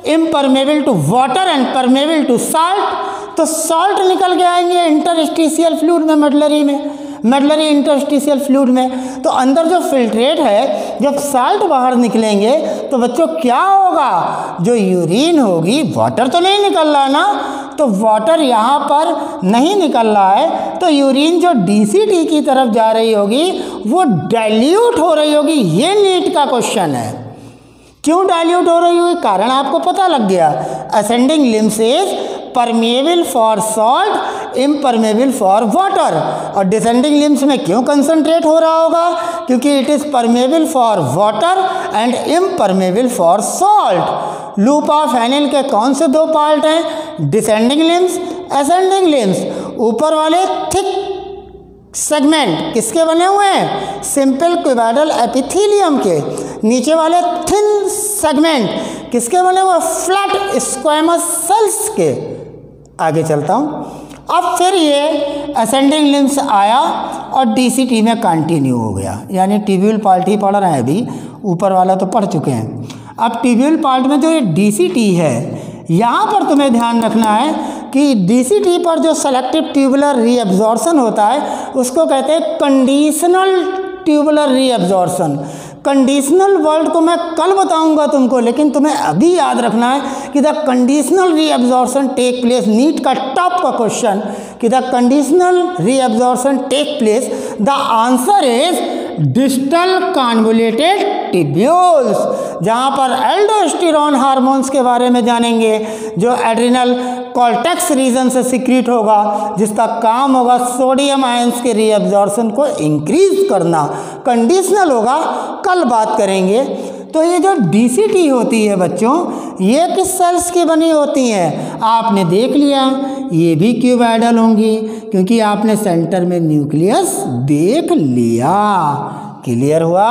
[SPEAKER 1] Impermeable to water and permeable to salt तो सॉल्ट निकल के आएँगे इंटरस्टिशियल फ्लूड में मेडलरी में मेडलरी इंटरस्टिशियल फ्लूड में। तो अंदर जो फिल्ट्रेट है, जब साल्ट बाहर निकलेंगे तो बच्चों क्या होगा? जो यूरिन होगी वाटर तो नहीं निकल रहा ना तो वाटर यहाँ पर नहीं निकल रहा है तो यूरिन जो डीसीटी की तरफ़ जा रही होगी, वो डाइल्यूट हो रही होगी। ये नीट का क्वेश्चन है। क्यों डाइल्यूट हो रही हुई कारण आपको पता लग गया। Ascending limbs is permeable for salt impermeable for water और डिसेंडिंग लिम्स में क्यों कंसनट्रेट हो रहा होगा? क्योंकि it is permeable for water and impermeable for salt loop of Henle के कौन से दो पार्ट हैं? डिसेंडिंग लिम्स असेंडिंग लिम्स ऊपर वाले थिक सेगमेंट किसके बने हुए हैं? सिंपल क्विबाइडल एपिथीलियम के। नीचे वाले थिन सेगमेंट किसके बने हुए? फ्लैट स्क्वामस सेल्स के। आगे चलता हूँ। अब फिर ये असेंडिंग लिम्स आया और डीसीटी में कंटिन्यू हो गया। यानी टिब्यूल पार्ट ही पढ़ रहे हैं अभी। ऊपर वाला तो पढ़ चुके हैं। अब टिब्यूल पार्ट में जो ये डीसीटी है, यहाँ पर तुम्हें ध्यान रखना है कि डीसीटी पर जो सेलेक्टिव ट्यूबुलर रीअब्जॉर्सन होता है, उसको कहते हैं conditional tubular reabsorption conditional word को मैं कल बताऊँगा तुमको, लेकिन तुम्हें अभी याद रखना है कि the conditional reabsorption take place NEET का टॉप का क्वेश्चन कि the conditional reabsorption take place the answer is distal convoluted tubules जहाँ पर एल्डोस्टिरॉन हार्मोन्स के बारे में जानेंगे, जो एड्रिनल कॉल्टेक्स रीजन से सिक्रीट होगा, जिसका काम होगा सोडियम आयंस के रीअब्जॉर्शन को इंक्रीज करना। कंडीशनल होगा, कल बात करेंगे। तो ये जो डीसीटी होती है बच्चों, ये किस सेल्स की बनी होती है? आपने देख लिया, ये भी क्यूबाइडल होंगी, क्योंकि आपने सेंटर में न्यूक्लियस देख लिया। क्लियर हुआ?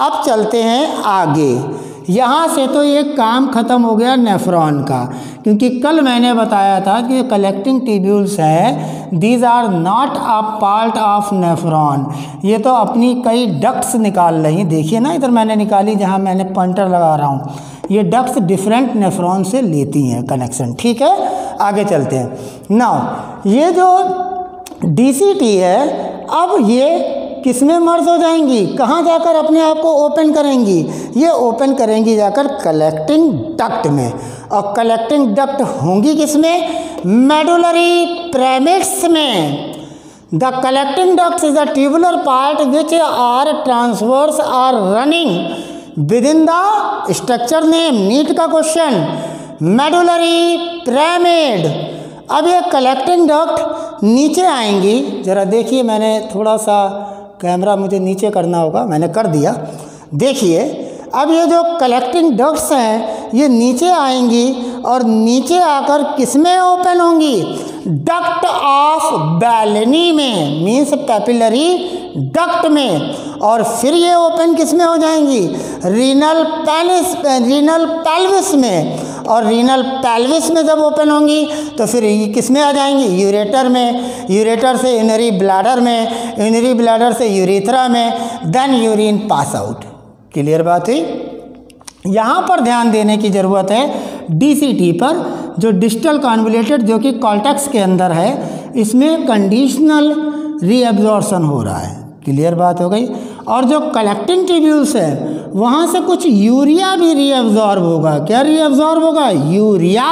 [SPEAKER 1] अब चलते हैं आगे। यहाँ से तो ये काम ख़त्म हो गया नेफ्रॉन का, क्योंकि कल मैंने बताया था कि कलेक्टिंग टिब्यूल्स है these are not a part of nephron ये तो अपनी कई डक्ट्स निकाल रही देखिए ना, इधर मैंने निकाली जहाँ मैंने पंटर लगा रहा हूँ। ये डक्ट्स डिफरेंट नेफ्रॉन से लेती हैं कनेक्शन ठीक है? आगे चलते हैं। नाउ ये जो डीसीटी है, अब ये किसमें मर्ज हो जाएँगी? कहाँ जाकर अपने आप को ओपन करेंगी? ये ओपन करेंगी जाकर कलेक्टिंग डक्ट में। और कलेक्टिंग डक्ट होंगी किसमें मेडुलरी प्रेमिट्स में। The collecting duct is the tubular part which are transverse are running with in the structure name NEET का क्वेश्चन मेडुलरी प्रेमिड अब ये कलेक्टिंग डक्ट नीचे आएँगी। ज़रा देखिए मैंने थोड़ा सा कैमरा मुझे नीचे करना होगा, मैंने कर दिया। देखिए, अब ये जो कलेक्टिंग डक्ट्स हैं ये नीचे आएँगी और नीचे आकर किसमें ओपन होंगी? डक्ट ऑफ़ बैलनी में मीन्स पैपिलरी डक्ट में। और फिर ये ओपन किसमें हो जाएँगी? रीनल पैलिस रीनल पैल्विस में। और रीनल पैल्विस में जब ओपन होंगी तो फिर किसमें आ जाएँगी? यूरेटर में। यूरेटर से यूनरी ब्लैडर में यूनरी ब्लैडर से यूरेथ्रा में then urine pass out clear बात हुई? यहाँ पर ध्यान देने की ज़रूरत है डीसीटी पर, जो डिजिटल कॉन्वुलेटेड जो कि कॉल्टेक्स के अंदर है, इसमें कंडीशनल रीअब्जॉर्सन हो रहा है। क्लियर बात हो गई? और जो कलेक्टिंग ट्यूब्यूल्स है, वहाँ से कुछ यूरिया भी रीअब्जॉर्ब होगा। क्या रीअब्जॉर्ब होगा? यूरिया।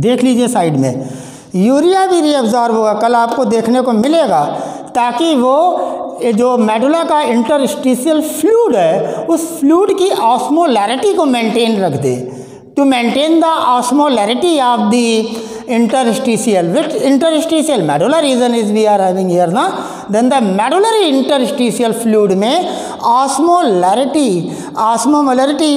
[SPEAKER 1] देख लीजिए साइड में। यूरिया भी रीअब्जॉर्ब होगा। कल आपको देखने को मिलेगा ताकि वो जो मेडुला का इंटरस्टिशियल फ्लूड है, उस फ्लूड की ऑस्मोलैरिटी को मेंटेन रख दे। To maintain the osmolarity of the interstitial which interstitial medulla region is we are having here na then the medullary interstitial fluid में osmolarity osmolarity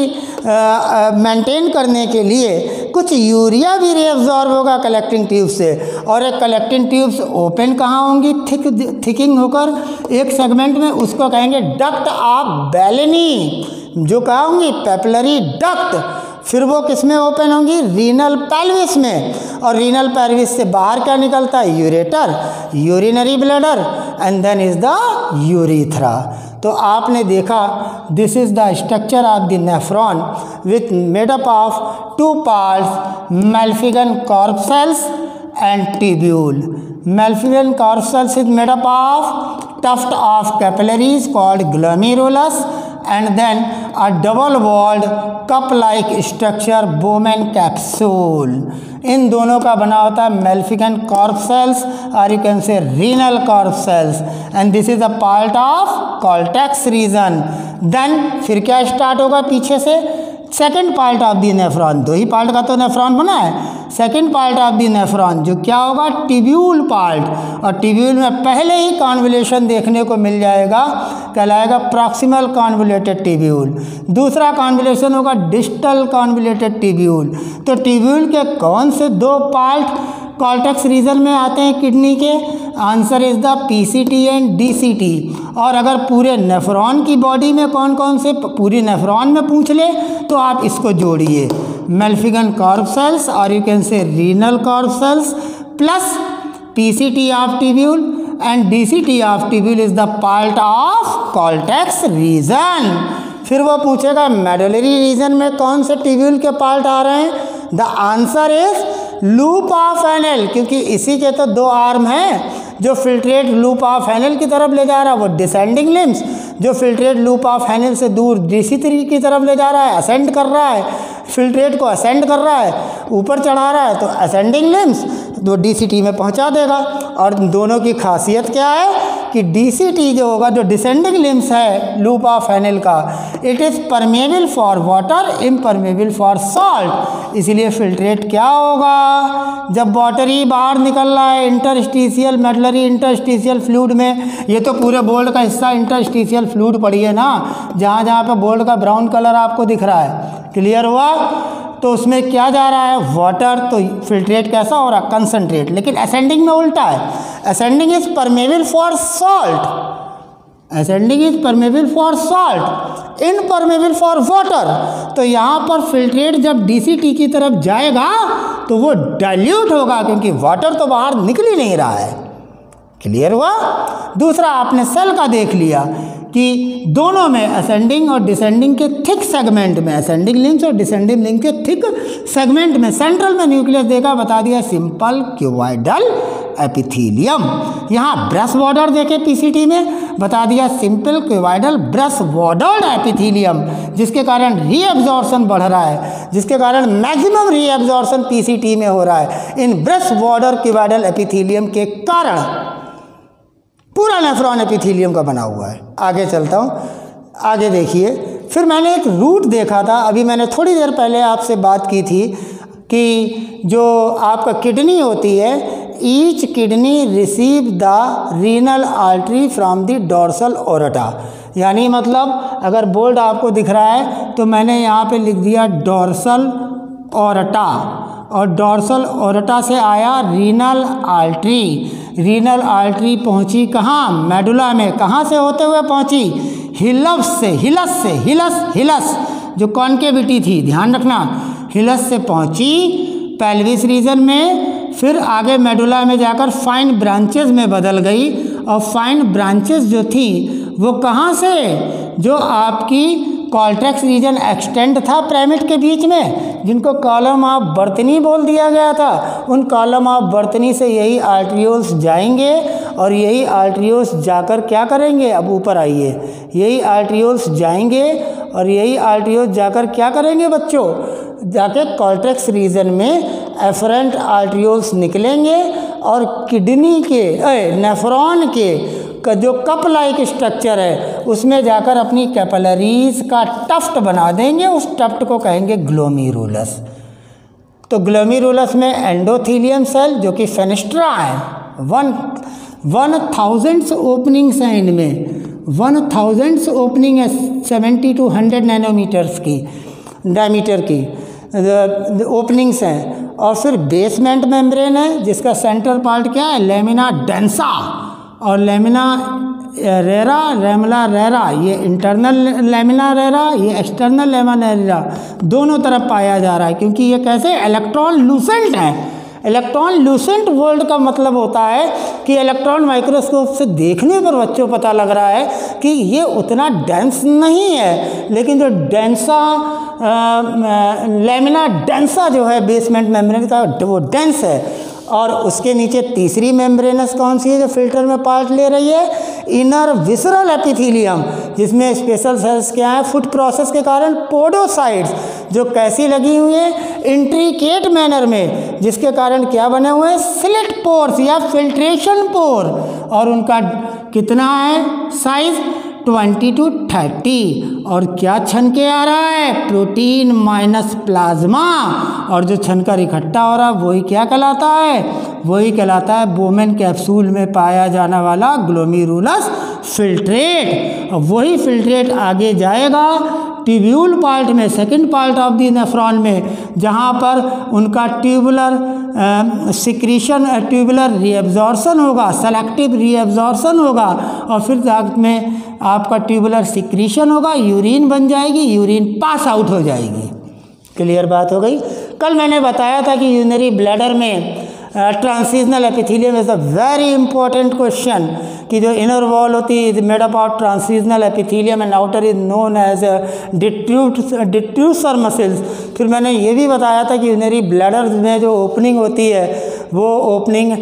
[SPEAKER 1] मेंटेन करने के लिए कुछ यूरिया भी रिएब्जॉर्ब होगा कलेक्टिंग ट्यूब से और एक कलेक्टिंग ट्यूब्स ओपन कहाँ होंगी थिक थिकिंग होकर एक सेगमेंट में उसको कहेंगे डक्ट ऑफ़ बैलेनी जो कहा होंगी पेपलरी डक्ट फिर वो किसमें ओपन होंगी? रीनल पैल्विस में। और रीनल पैल्विस से बाहर क्या निकलता है? Ureter urinary bladder and then is the urethra तो आपने देखा this is the structure of the nephron with made up of two parts Malpighian corpuscles and tubule Malpighian corpuscles is made up of tuft of capillaries called glomerulus and then a double walled cup like structure Bowman capsule इन दोनों का बना होता है Malpighian corpuscles और you can say renal corpuscles and this is a part of cortex region then फिर क्या start होगा पीछे से? Second part of the nephron दो ही पार्ट का तो नेफ्रॉन बना है। Second part of the nephron जो क्या होगा? टिब्यूल पार्ट और टिब्यूल में पहले ही कॉन्वलेशन देखने को मिल जाएगा। कहलाएगा प्रॉक्सिमल कॉन्वलेटेड टिब्यूल दूसरा कॉन्वलेशन होगा डिस्टल कॉन्वलेटेड टिब्यूल तो टिब्यूल के कौन से दो पार्ट कॉल्टेक्स रीजन में आते हैं किडनी के? Answer is the PCT and DCT और अगर पूरे नेफ्रॉन की बॉडी में कौन कौन से पूरी नेफ्रॉन में पूछ ले तो आप इसको जोड़िए। मेल्फिगन कॉर्प सेल्स और you can say renal corpuscles plus PCT of tubule and DCT of tubule is the part of cortex region फिर वो पूछेगा मेडलरी रीजन में कौन से टिब्यूल के पार्ट आ रहे हैं? The answer is loop of Henle क्योंकि इसी के तो दो आर्म हैं। जो फिल्ट्रेट लूप ऑफ़ हैनल की तरफ़ ले जा रहा है, वो डिसेंडिंग लिम्स जो फिल्ट्रेट लूप ऑफ़ हैनल से दूर डीसी थ्री की तरफ़ ले जा रहा है असेंड कर रहा है फिल्ट्रेट को असेंड कर रहा है, ऊपर चढ़ा रहा है तो असेंडिंग लिम्स वो डीसीटी में पहुँचा देगा। और दोनों की खासियत क्या है कि डीसीटी जो होगा, जो डिसेंडिंग लिम्स है लूप ऑफ़ हैनल का it is permeable for water impermeable for salt इसलिए फिल्ट्रेट क्या होगा? जब वाटर ही बाहर निकल रहा है इंटरस्टिशियल मेटलरी इंटरस्टिशियल फ्लूड में, ये तो पूरे बोल्ड का हिस्सा इंटरस्टिशियल फ्लूड पड़ी है ना। जहाँ जहाँ पे बोल्ड का ब्राउन कलर आपको दिख रहा है। क्लियर हुआ? तो उसमें क्या जा रहा है? वाटर तो फिल्ट्रेट कैसा हो रहा? है कंसनट्रेट लेकिन असेंडिंग में उल्टा है। Ascending is permeable for salt ascending is permeable for salt impermeable for water तो यहाँ पर फिल्ट्रेट जब डीसीटी की तरफ़ जाएगा तो वो डाइल्यूट होगा, क्योंकि वाटर तो बाहर निकल ही नहीं रहा है। क्लियर हुआ? दूसरा, आपने सेल का देख लिया कि दोनों में असेंडिंग और डिसेंडिंग के थिक सेगमेंट में असेंडिंग लिंक्स और डिसेंडिंग लिंक के थिक सेगमेंट में सेंट्रल में न्यूक्लियस देखा, बता दिया सिंपल क्यूवाइडल एपिथीलियम यहाँ ब्रश बॉर्डर देखे पीसीटी में, बता दिया simple cuboidal brush bordered epithelium जिसके कारण रीअब्जॉर्शन बढ़ रहा है, जिसके कारण मैक्सिमम रीअब्जॉर्शन पीसीटी में हो रहा है। इन ब्रश बॉर्डर क्यूवाइडल एपिथीलियम के कारण पूरा नेफ्रॉन एपिथीलियम का बना हुआ है। आगे चलता हूँ। आगे देखिए। फिर मैंने एक रूट देखा था। अभी मैंने थोड़ी देर पहले आपसे बात की थी कि जो आपका किडनी होती है each kidney receive the renal artery from the dorsal aorta यानी मतलब अगर बोल्ड आपको दिख रहा है तो मैंने यहाँ पे लिख दिया डोर्सल ओरटा और डॉर्सल ओरटा से आया रीनल आर्टरी रीनल आर्टरी पहुँची कहाँ? मेडुला में। कहाँ से होते हुए पहुँची? हिलस से हिलस से, हिलस हिलस। जो कॉन्केविटी थी? ध्यान रखना। हिलस से पहुँची पेल्विस रीजन में। फिर आगे मेडुला में जाकर फाइन ब्रांचेस में बदल गई। और फाइन ब्रांचेस जो थी, वो कहाँ से? जो आपकी कॉल्ट्रेक्स रीजन एक्सटेंड था प्राइमेट के बीच में, जिनको कॉलम ऑफ़ बर्तनी बोल दिया गया था। उन कॉलम ऑफ़ बर्तनी से यही आर्ट्रियोल्स जाएँगे और यही आर्ट्रियोल्स जाकर क्या करेंगे? अब ऊपर आइए। यही आर्ट्रियोल्स जाएँगे और यही आर्ट्रियोल्स जाकर क्या करेंगे बच्चों? जाके कॉल्ट्रेक्स रीजन में एफरेंट आर्ट्रियोल्स निकलेंगे और किडनी के नेफ्रॉन के जो कप लाइक स्ट्रक्चर है, उसमें जाकर अपनी कैपलरीज का टफ्ट बना देंगे। उस टफ्ट को कहेंगे ग्लोमीरुलस तो ग्लोमीरुलस में एंडोथीलियम सेल जो कि फेनिस्ट्रा है वन वन थाउजेंड्स ओपनिंग्स हैं इनमें। वन थाउजेंड्स ओपनिंग है सेवेंटी टू हंड्रेड नैनोमीटर्स की डायमीटर की ओपनिंग्स हैं। और फिर बेसमेंट मेम्ब्रेन है, जिसका सेंट्रल पार्ट क्या है लेमिना डेंसा और लेमिना रेरा रेमला रेरा, ये इंटरनल लेमिना, रेरा, ये एक्सटर्नल लेमिना, रेरा, दोनों तरफ़ पाया जा रहा है, क्योंकि ये कैसे इलेक्ट्रॉन लूसेंट है। इलेक्ट्रॉन लूसेंट वर्ल्ड का मतलब होता है कि इलेक्ट्रॉन माइक्रोस्कोप से देखने पर बच्चों पता लग रहा है कि ये उतना डेंस नहीं है, लेकिन जो डेंसा लेमिना डेंसा जो है बेसमेंट मेम्ब्रेन का, वो डेंस है। और उसके नीचे तीसरी मेम्ब्रेनस कौन सी है जो फ़िल्टर में पार्ट ले रही है? इनर विसरल एपिथीलियम जिसमें स्पेशल सेल्स क्या है? फ़ूड प्रोसेस के कारण पोडोसाइड्स जो कैसी लगी हुई है? इंट्रीकेट मैनर में, जिसके कारण क्या बने हुए हैं? स्लिट पोर्स या फिल्ट्रेशन पोर और उनका कितना है? Size twenty to thirty. और क्या छन के आ रहा है? Protein minus plasma. और जो छन कर इकट्ठा हो रहा है, वही क्या कहलाता है? वही कहलाता है बोमेन कैप्सूल में पाया जाने वाला ग्लोमीरुलस फिल्ट्रेट। और वही फिल्ट्रेट आगे जाएगा ट्यूब्यूल पार्ट में, second part of the nephron में, जहाँ पर उनका ट्यूबुलर सिक्रीशन ट्यूबुलर रीअब्जॉर्सन होगा सेलेक्टिव रीअब्जॉर्सन होगा, और फिर में आपका ट्यूबुलर सिक्रीशन होगा यूरिन बन जाएगी यूरिन पास आउट हो जाएगी। क्लियर बात हो गई? कल मैंने बताया था कि यूनरी ब्लडर में transitional epithelium is a very important question कि जो इनर वॉल होती है is made up of transitional epithelium and outer is known as detrusor detrusor muscles फिर मैंने ये भी बताया था कि मेरी ब्लैडर में जो ओपनिंग होती है वो ओपनिंग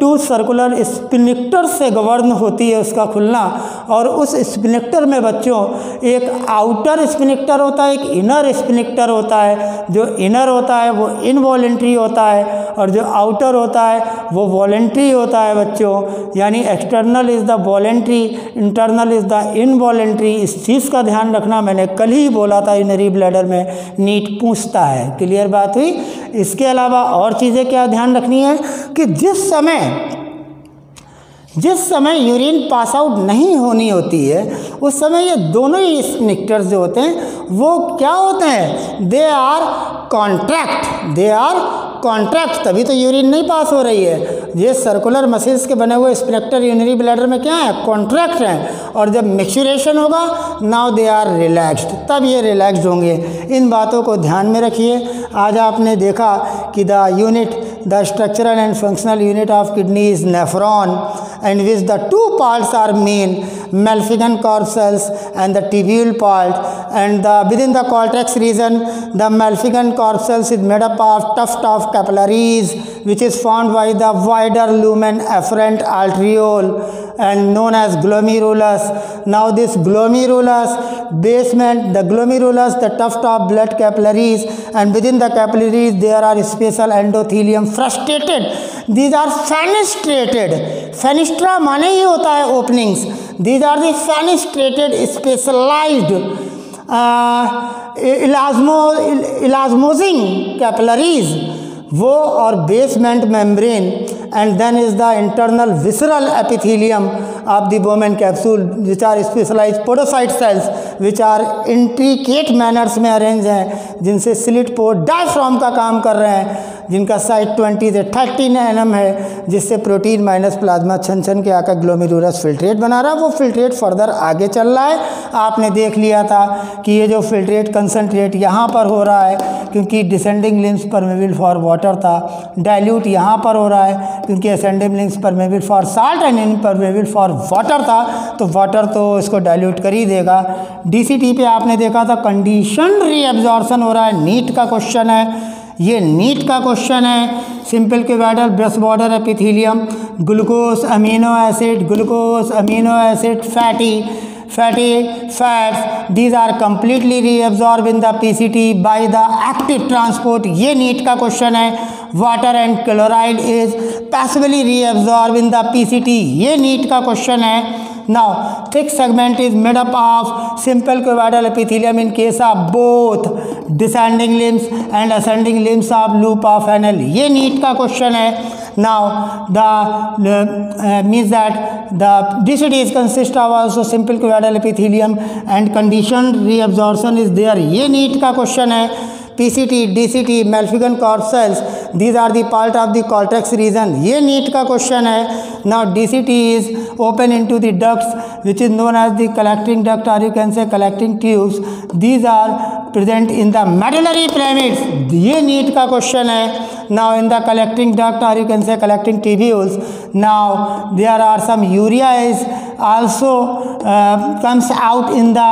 [SPEAKER 1] टू सर्कुलर स्पिनिक्टर से गवर्न होती है उसका खुलना। और उस स्पिनिक्टर में बच्चों, एक आउटर स्पिनिक्टर होता है, एक इनर स्पिनिक्टर होता है। जो इनर होता है, वो इनवॉलेंट्री होता है। और जो आउटर होता है, वो वॉलेंट्री होता है बच्चों। यानी external is the voluntary internal is the involuntary इस चीज़ का ध्यान रखना मैंने कल ही बोला था यूनरी ब्लैडर में। नीट पूछता है। क्लियर बात हुई? इसके अलावा और चीज़ें क्या ध्यान रखनी है कि जिस समय जिस समय यूरिन पास आउट नहीं होनी होती है, उस समय ये दोनों ही स्निक्टर्स जो होते हैं, वो क्या होते हैं? They are contract they are contract तभी तो यूरिन नहीं पास हो रही है। ये सर्कुलर मसिल्स के बने हुए स्पेक्टर यूनरी ब्लैडर में क्या है? कॉन्ट्रैक्ट हैं। और जब मिक्सुरेशन होगा नाउ दे आर रिलैक्स्ड तब ये रिलैक्स्ड होंगे। इन बातों को ध्यान में रखिए। आज आपने देखा कि the unit the structural and functional unit of kidney is nephron and which the two parts are main Malpighian corpuscles and the tibial part and the, within the cortex region the Malpighian corpuscles is made up of tuft of capillaries which is formed by the wider lumen afferent arteriole and known as glomerulus. Now this glomerulus basement, the glomerulus, the tuft of blood capillaries and within the capillaries there are special endothelium frustrated. These are fenestrated. Extra माने ही होता है openings these are fenestrated specialized इलाजमो इलाजमोजिंग capillaries वो और basement membrane and then is the internal visceral epithelium of the Bowman capsule which are specialized podocyte cells which are intricate manners में arrange हैं, जिनसे स्लिट पोर डायफ्रॉम का काम कर रहे हैं, जिनका साइज़ 20 से 13 एन है, जिससे प्रोटीन माइनस प्लाज्मा छन छन के आकर ग्लोमेरुलस फिल्ट्रेट बना रहा है। वो फिल्ट्रेट फर्दर आगे चल रहा है। आपने देख लिया था कि ये जो फिल्ट्रेट कंसनट्रेट यहाँ पर हो रहा है, क्योंकि descending limbs permeable for water था। डाइल्यूट यहाँ पर हो रहा है। क्योंकि ascending limbs permeable for salt and impermeable for water था तो वाटर तो इसको डाइल्यूट कर ही देगा। डीसीटी पे आपने देखा था कंडीशन रीअब्जॉर्सन हो रहा है नीट का क्वेश्चन है। ये नीट का क्वेश्चन है। सिंपल के बैडल brush border epithelium glucose amino acid glucose amino acid fatty fatty fats these are completely reabsorb in the PCT by the active transport ये नीट का क्वेश्चन है. Water and chloride is passively reabsorb in the PCT ये NEET का question है. Now thick segment is made up of simple cuboidal epithelium in case of both descending limbs and ascending limbs of loop of Henle ये NEET का question है। Now the means that the DCT is consist of also simple cuboidal epithelium and condition reabsorption is there ये NEET का question है। P C T D C T Malpighian corpuscles these are the part of the cortex region ये NEET का question है। Now DCT is open into the ducts which is known as the collecting duct or you can say collecting tubes these are present in the medullary pyramids ये NEET का question है। Now in the collecting duct or you can say collecting tubules now there are some urea is also uh, comes out in the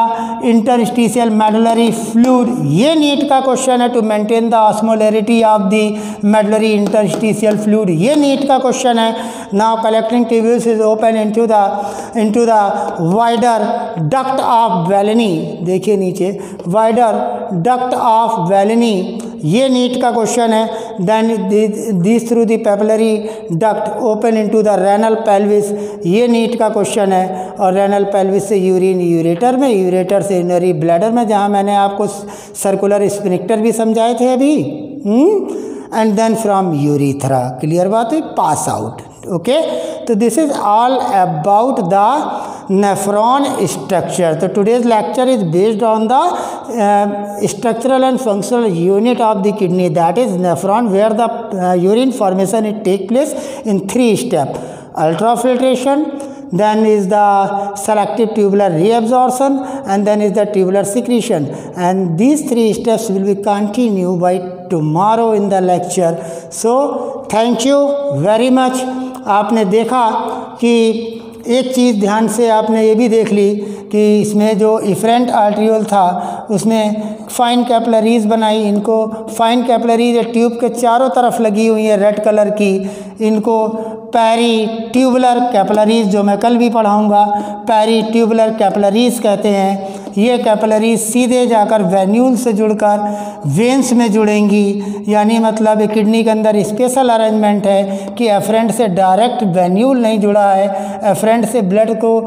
[SPEAKER 1] interstitial medullary fluid. ये NEET का question है to maintain the osmolarity of the medullary interstitial fluid ये NEET का question है। Now collecting tubules is open into the into the wider duct of Bellini देखिए नीचे। Wider duct of वेलनी ये NEET का क्वेश्चन है। Then this through the papillary duct open into the renal pelvis ये NEET का question है। और renal pelvis से यूरिन यूरेटर में यूरेटर से इनरी ब्लैडर में, जहाँ मैंने आपको सर्कुलर स्प्रिक्टर भी समझाए थे अभी। and then from urethra clear baat hai pass out. Okay? So this is all about the nephron structure. So today's lecture is based on the uh, structural and functional unit of the kidney. That is nephron where the uh, urine formation it take place in three step ultrafiltration then is the selective tubular reabsorption and then is the tubular secretion and these three steps will be continued by tomorrow in the lecture so thank you very much आपने देखा कि एक चीज़ ध्यान से आपने ये भी देख ली कि इसमें जो इफरेंट आर्ट्रियोल था, उसने फाइन कैपलरीज बनाई, इनको फाइन कैपलरीज ट्यूब के चारों तरफ़ लगी हुई है रेड कलर की। इनको पैरी ट्यूबुलर कैपलरीज जो मैं कल भी पढ़ाऊँगा पैरी ट्यूबुलर कैपलरीज कहते हैं। ये कैपलरीज सीधे जाकर वेन्यूल से जुड़कर वेंस में जुड़ेंगी। यानी मतलब किडनी के अंदर स्पेशल अरेंजमेंट है कि एफरेंट से डायरेक्ट वेन्यूल नहीं जुड़ा है। एफरेंट से ब्लड को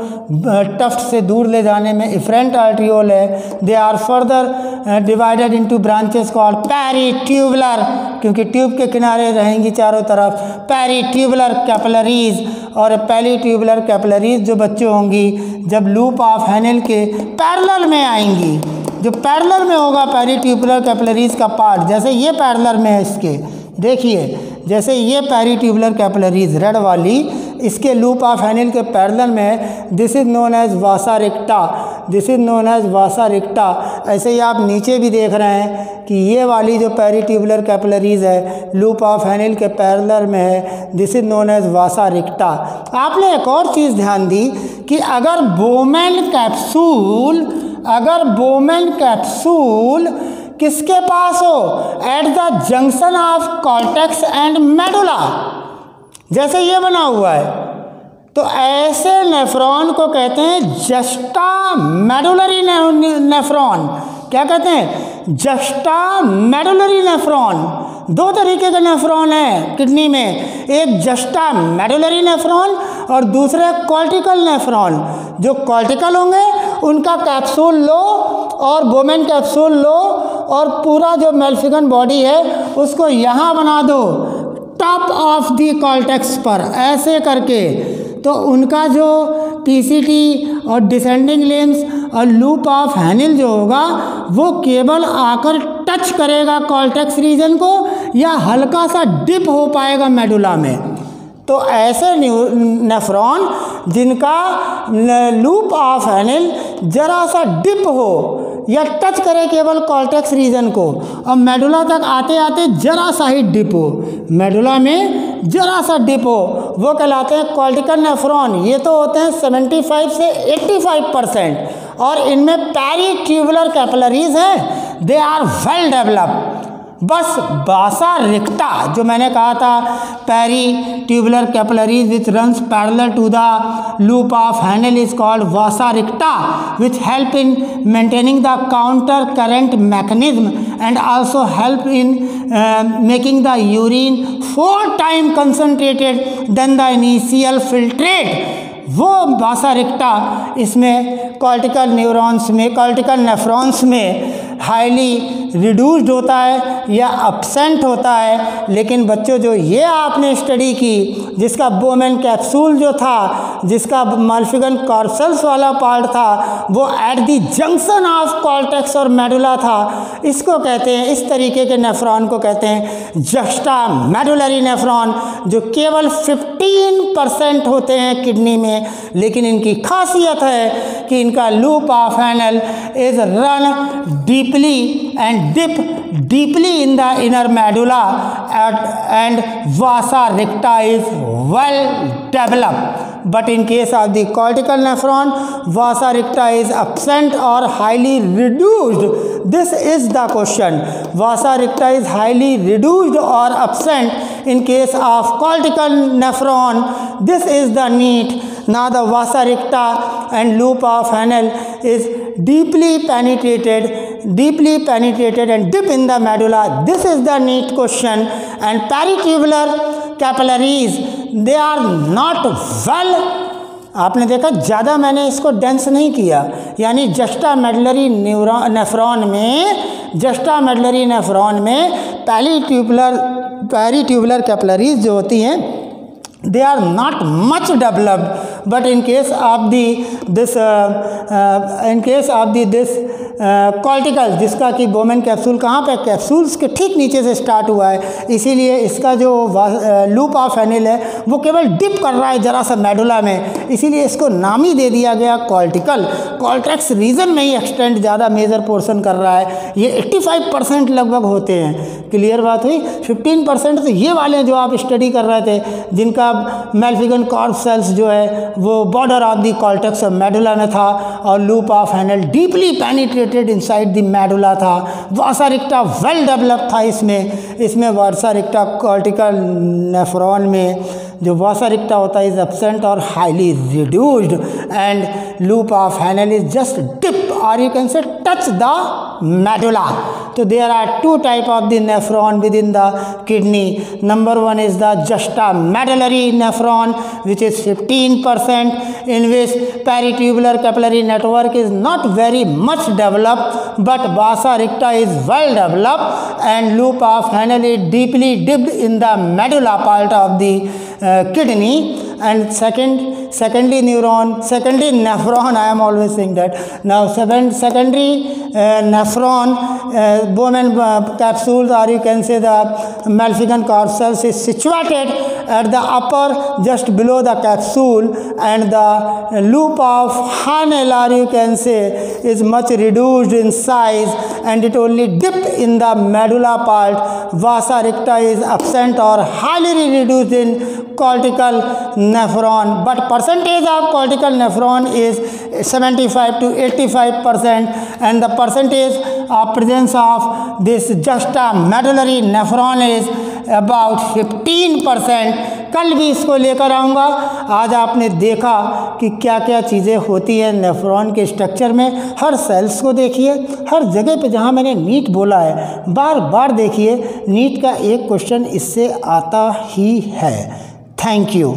[SPEAKER 1] टफ्ट से दूर ले जाने में इफरेंट आर्ट्रियोल है। They are further divided into branches called peritubular क्योंकि ट्यूब के किनारे रहेंगी चारों तरफ़। पैरी ट्यूबलर कैपलरीज और पैली ट्यूबलर कैपलरीज जो बच्चे होंगी, जब लूप ऑफ़ हैनल के पैरेलल में आएँगी। जो पैरेलल में होगा पैरी ट्यूबुलर कैपलरीज का पार्ट, जैसे ये पैरेलल में है इसके। देखिए, जैसे ये पैरी ट्यूबुलर कैपलरीज, रेड वाली, इसके लूप ऑफ़ हैनिल के पैरेलल में this is known as vasa recta. This is known as vasa recta. ऐसे ही आप नीचे भी देख रहे हैं कि ये वाली जो पैरी ट्यूबुलर कैपलरीज है, लूप ऑफ़ हैनिल के पैरेलल में है। This is known as vasa recta. आपने एक और चीज़ ध्यान दी कि अगर बोमेन कैप्सूल अगर बोमेन कैप्सूल किसके पास हो? At the junction of cortex and medulla जैसे ये बना हुआ है। तो ऐसे नेफ्रॉन को कहते हैं जस्टा मेडुलरी नेफ्रॉन क्या कहते हैं? जस्टा मेडुलरी नेफ्रॉन दो तरीके के नेफ्रॉन हैं किडनी में, एक जस्टा मेडुलरी नेफ्रॉन और दूसरे कॉल्टिकल नेफ्रॉन, जो कॉल्टिकल होंगे, उनका कैप्सूल लो और बोमेन कैप्सूल लो और पूरा जो मेल्फिगन बॉडी है, उसको यहाँ बना दो, टॉप ऑफ़ दी कॉल्टेक्स पर, ऐसे करके। तो उनका जो पीसीटी और डिसेंडिंग लेंस और लूप ऑफ़ हैनिल जो होगा, वो केबल आकर टच करेगा कॉल्टेक्स रीजन को या हल्का सा डिप हो पाएगा मेडुला में। तो ऐसे नेफ्रॉन जिनका लूप ऑफ़ हैनिल जरा सा डिप हो या टच करे केवल कॉल्टेक्स रीजन को, और मेडुला तक आते आते जरा सा ही डिप हो। मेडुला में जरा सा डिप हो, वो कहलाते हैं कॉल्टिकल नेफ्रॉन। ये तो होते हैं 75 से 85 परसेंट, और इनमें पैरी ट्यूबुलर कैपलरीज हैं। They are well developed. बस बासा रिक्ता, जो मैंने कहा था, peritubular capillaries which runs parallel to the loop of Henle is called vasa recta which help in maintaining the counter current mechanism and also help in making the urine four time concentrated than the initial filtrate. वो vasa recta इसमें cortical neurons में cortical nephrons में highly reduced होता है या absent होता है। लेकिन बच्चों, जो ये आपने स्टडी की, जिसका बोमेन कैप्सूल जो था, जिसका माल्फिगन कॉर्सल्स वाला पार्ट था, वो at the junction of cortex और मेडुला था। इसको कहते हैं, इस तरीके के नेफ्रॉन को कहते हैं जस्टा मेडुलरी नेफ्रॉन जो केवल 15 परसेंट होते हैं किडनी में। हैं लेकिन इनकी खासियत है कि इनका loop of Henle is run deeply and dip deeply in the inner medulla and vasa recta is well develop but in case of the cortical nephron vasa recta is absent और highly reduced this is the question vasa recta is highly reduced और absent in case of cortical nephron this is the NEET Now the vasa recta and loop of Henel is deeply penetrated deeply penetrated and deep in the medulla. This is the neat question. And peritubular capillaries, they are not well आपने देखा ज़्यादा मैंने इसको dense नहीं किया यानी juxtamedullary neuron nephron में juxta medullary nephron में peritubular peritubular capillaries जो होती हैं they are not much developed but in case of the this uh, uh, in case of the this uh, जिसका कि Bowman capsule कहाँ पे capsules के ठीक नीचे से स्टार्ट हुआ है। इसीलिए इसका जो लूप ऑफ़ एनिल है वो केवल डिप कर रहा है जरा सा मेडुला में। इसीलिए इसको नाम ही दे दिया गया कॉल्टिकल कॉल्टेक्स रीजन में ही एक्सटेंड ज़्यादा मेजर पोर्सन कर रहा है। ये 85 परसेंट लगभग होते हैं। क्लियर बात हुई? 15 परसेंट तो ये वाले जो आप स्टडी कर रहे थे जिनका मेल्फिगन कॉर्प सेल्स जो है वो border of the cortex medulla में था और loop of Henle deeply penetrated inside the medulla था। वासा रिक्टा वेल डेवलप था इसमें। इसमें वासा रिक्टा कॉर्टिकल नेफ्रॉन में जो वासा रिक्टा होता है इज़ एबसेंट और highly reduced and loop of Henle is just dip or you can say touch the medulla. So there are two type of the nephron within the kidney. Number one is the justa medullary nephron which is 15% in which peritubular capillary network is not very much developed but vasa recta is well developed and loop of Henle deeply dipped in the medulla part of the uh, kidney and second secondary neuron, secondary nephron, I am always saying that. Now, second, secondary uh, nephron, uh, Bowman uh, capsules, or you can say the Malpighian corpuscle cells is situated at the upper, just below the capsule, and the loop of Hanel, or you can say, is much reduced in size, and it only dipped in the medulla part. Vasa recta is absent or highly reduced in cortical nephron but percentage of cortical nephron is 75 to 85 percent and the percentage of presence of this juxta medullary nephron is about 15 percent कल भी इसको लेकर आऊँगा। आज आपने देखा कि क्या क्या चीज़ें होती हैं नेफ्रॉन के स्ट्रक्चर में। हर सेल्स को देखिए। हर जगह पे जहाँ मैंने नीट बोला है बार बार देखिए। नीट का एक क्वेश्चन इससे आता ही है। Thank you